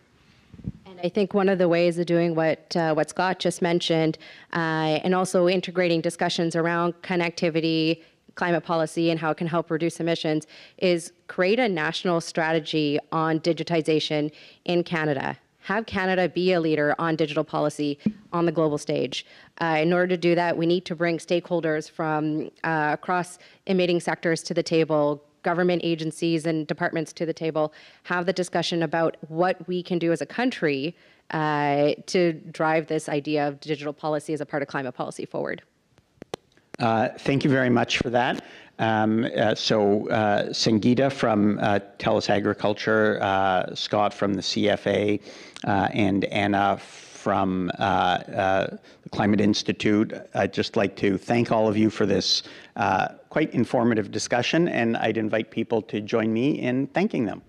And I think one of the ways of doing what uh, what Scott just mentioned, uh, and also integrating discussions around connectivity, climate policy and how it can help reduce emissions is create a national strategy on digitization in Canada. Have Canada be a leader on digital policy on the global stage. Uh, in order to do that, we need to bring stakeholders from uh, across emitting sectors to the table, government agencies and departments to the table, have the discussion about what we can do as a country uh, to drive this idea of digital policy as a part of climate policy forward. Uh, thank you very much for that. Um, uh, so uh, Sangeeta from uh, TELUS Agriculture, uh, Scott from the CFA, Uh, and Anna from the Climate Institute. I'd just like to thank all of you for this quite informative discussion, and I'd invite people to join me in thanking them.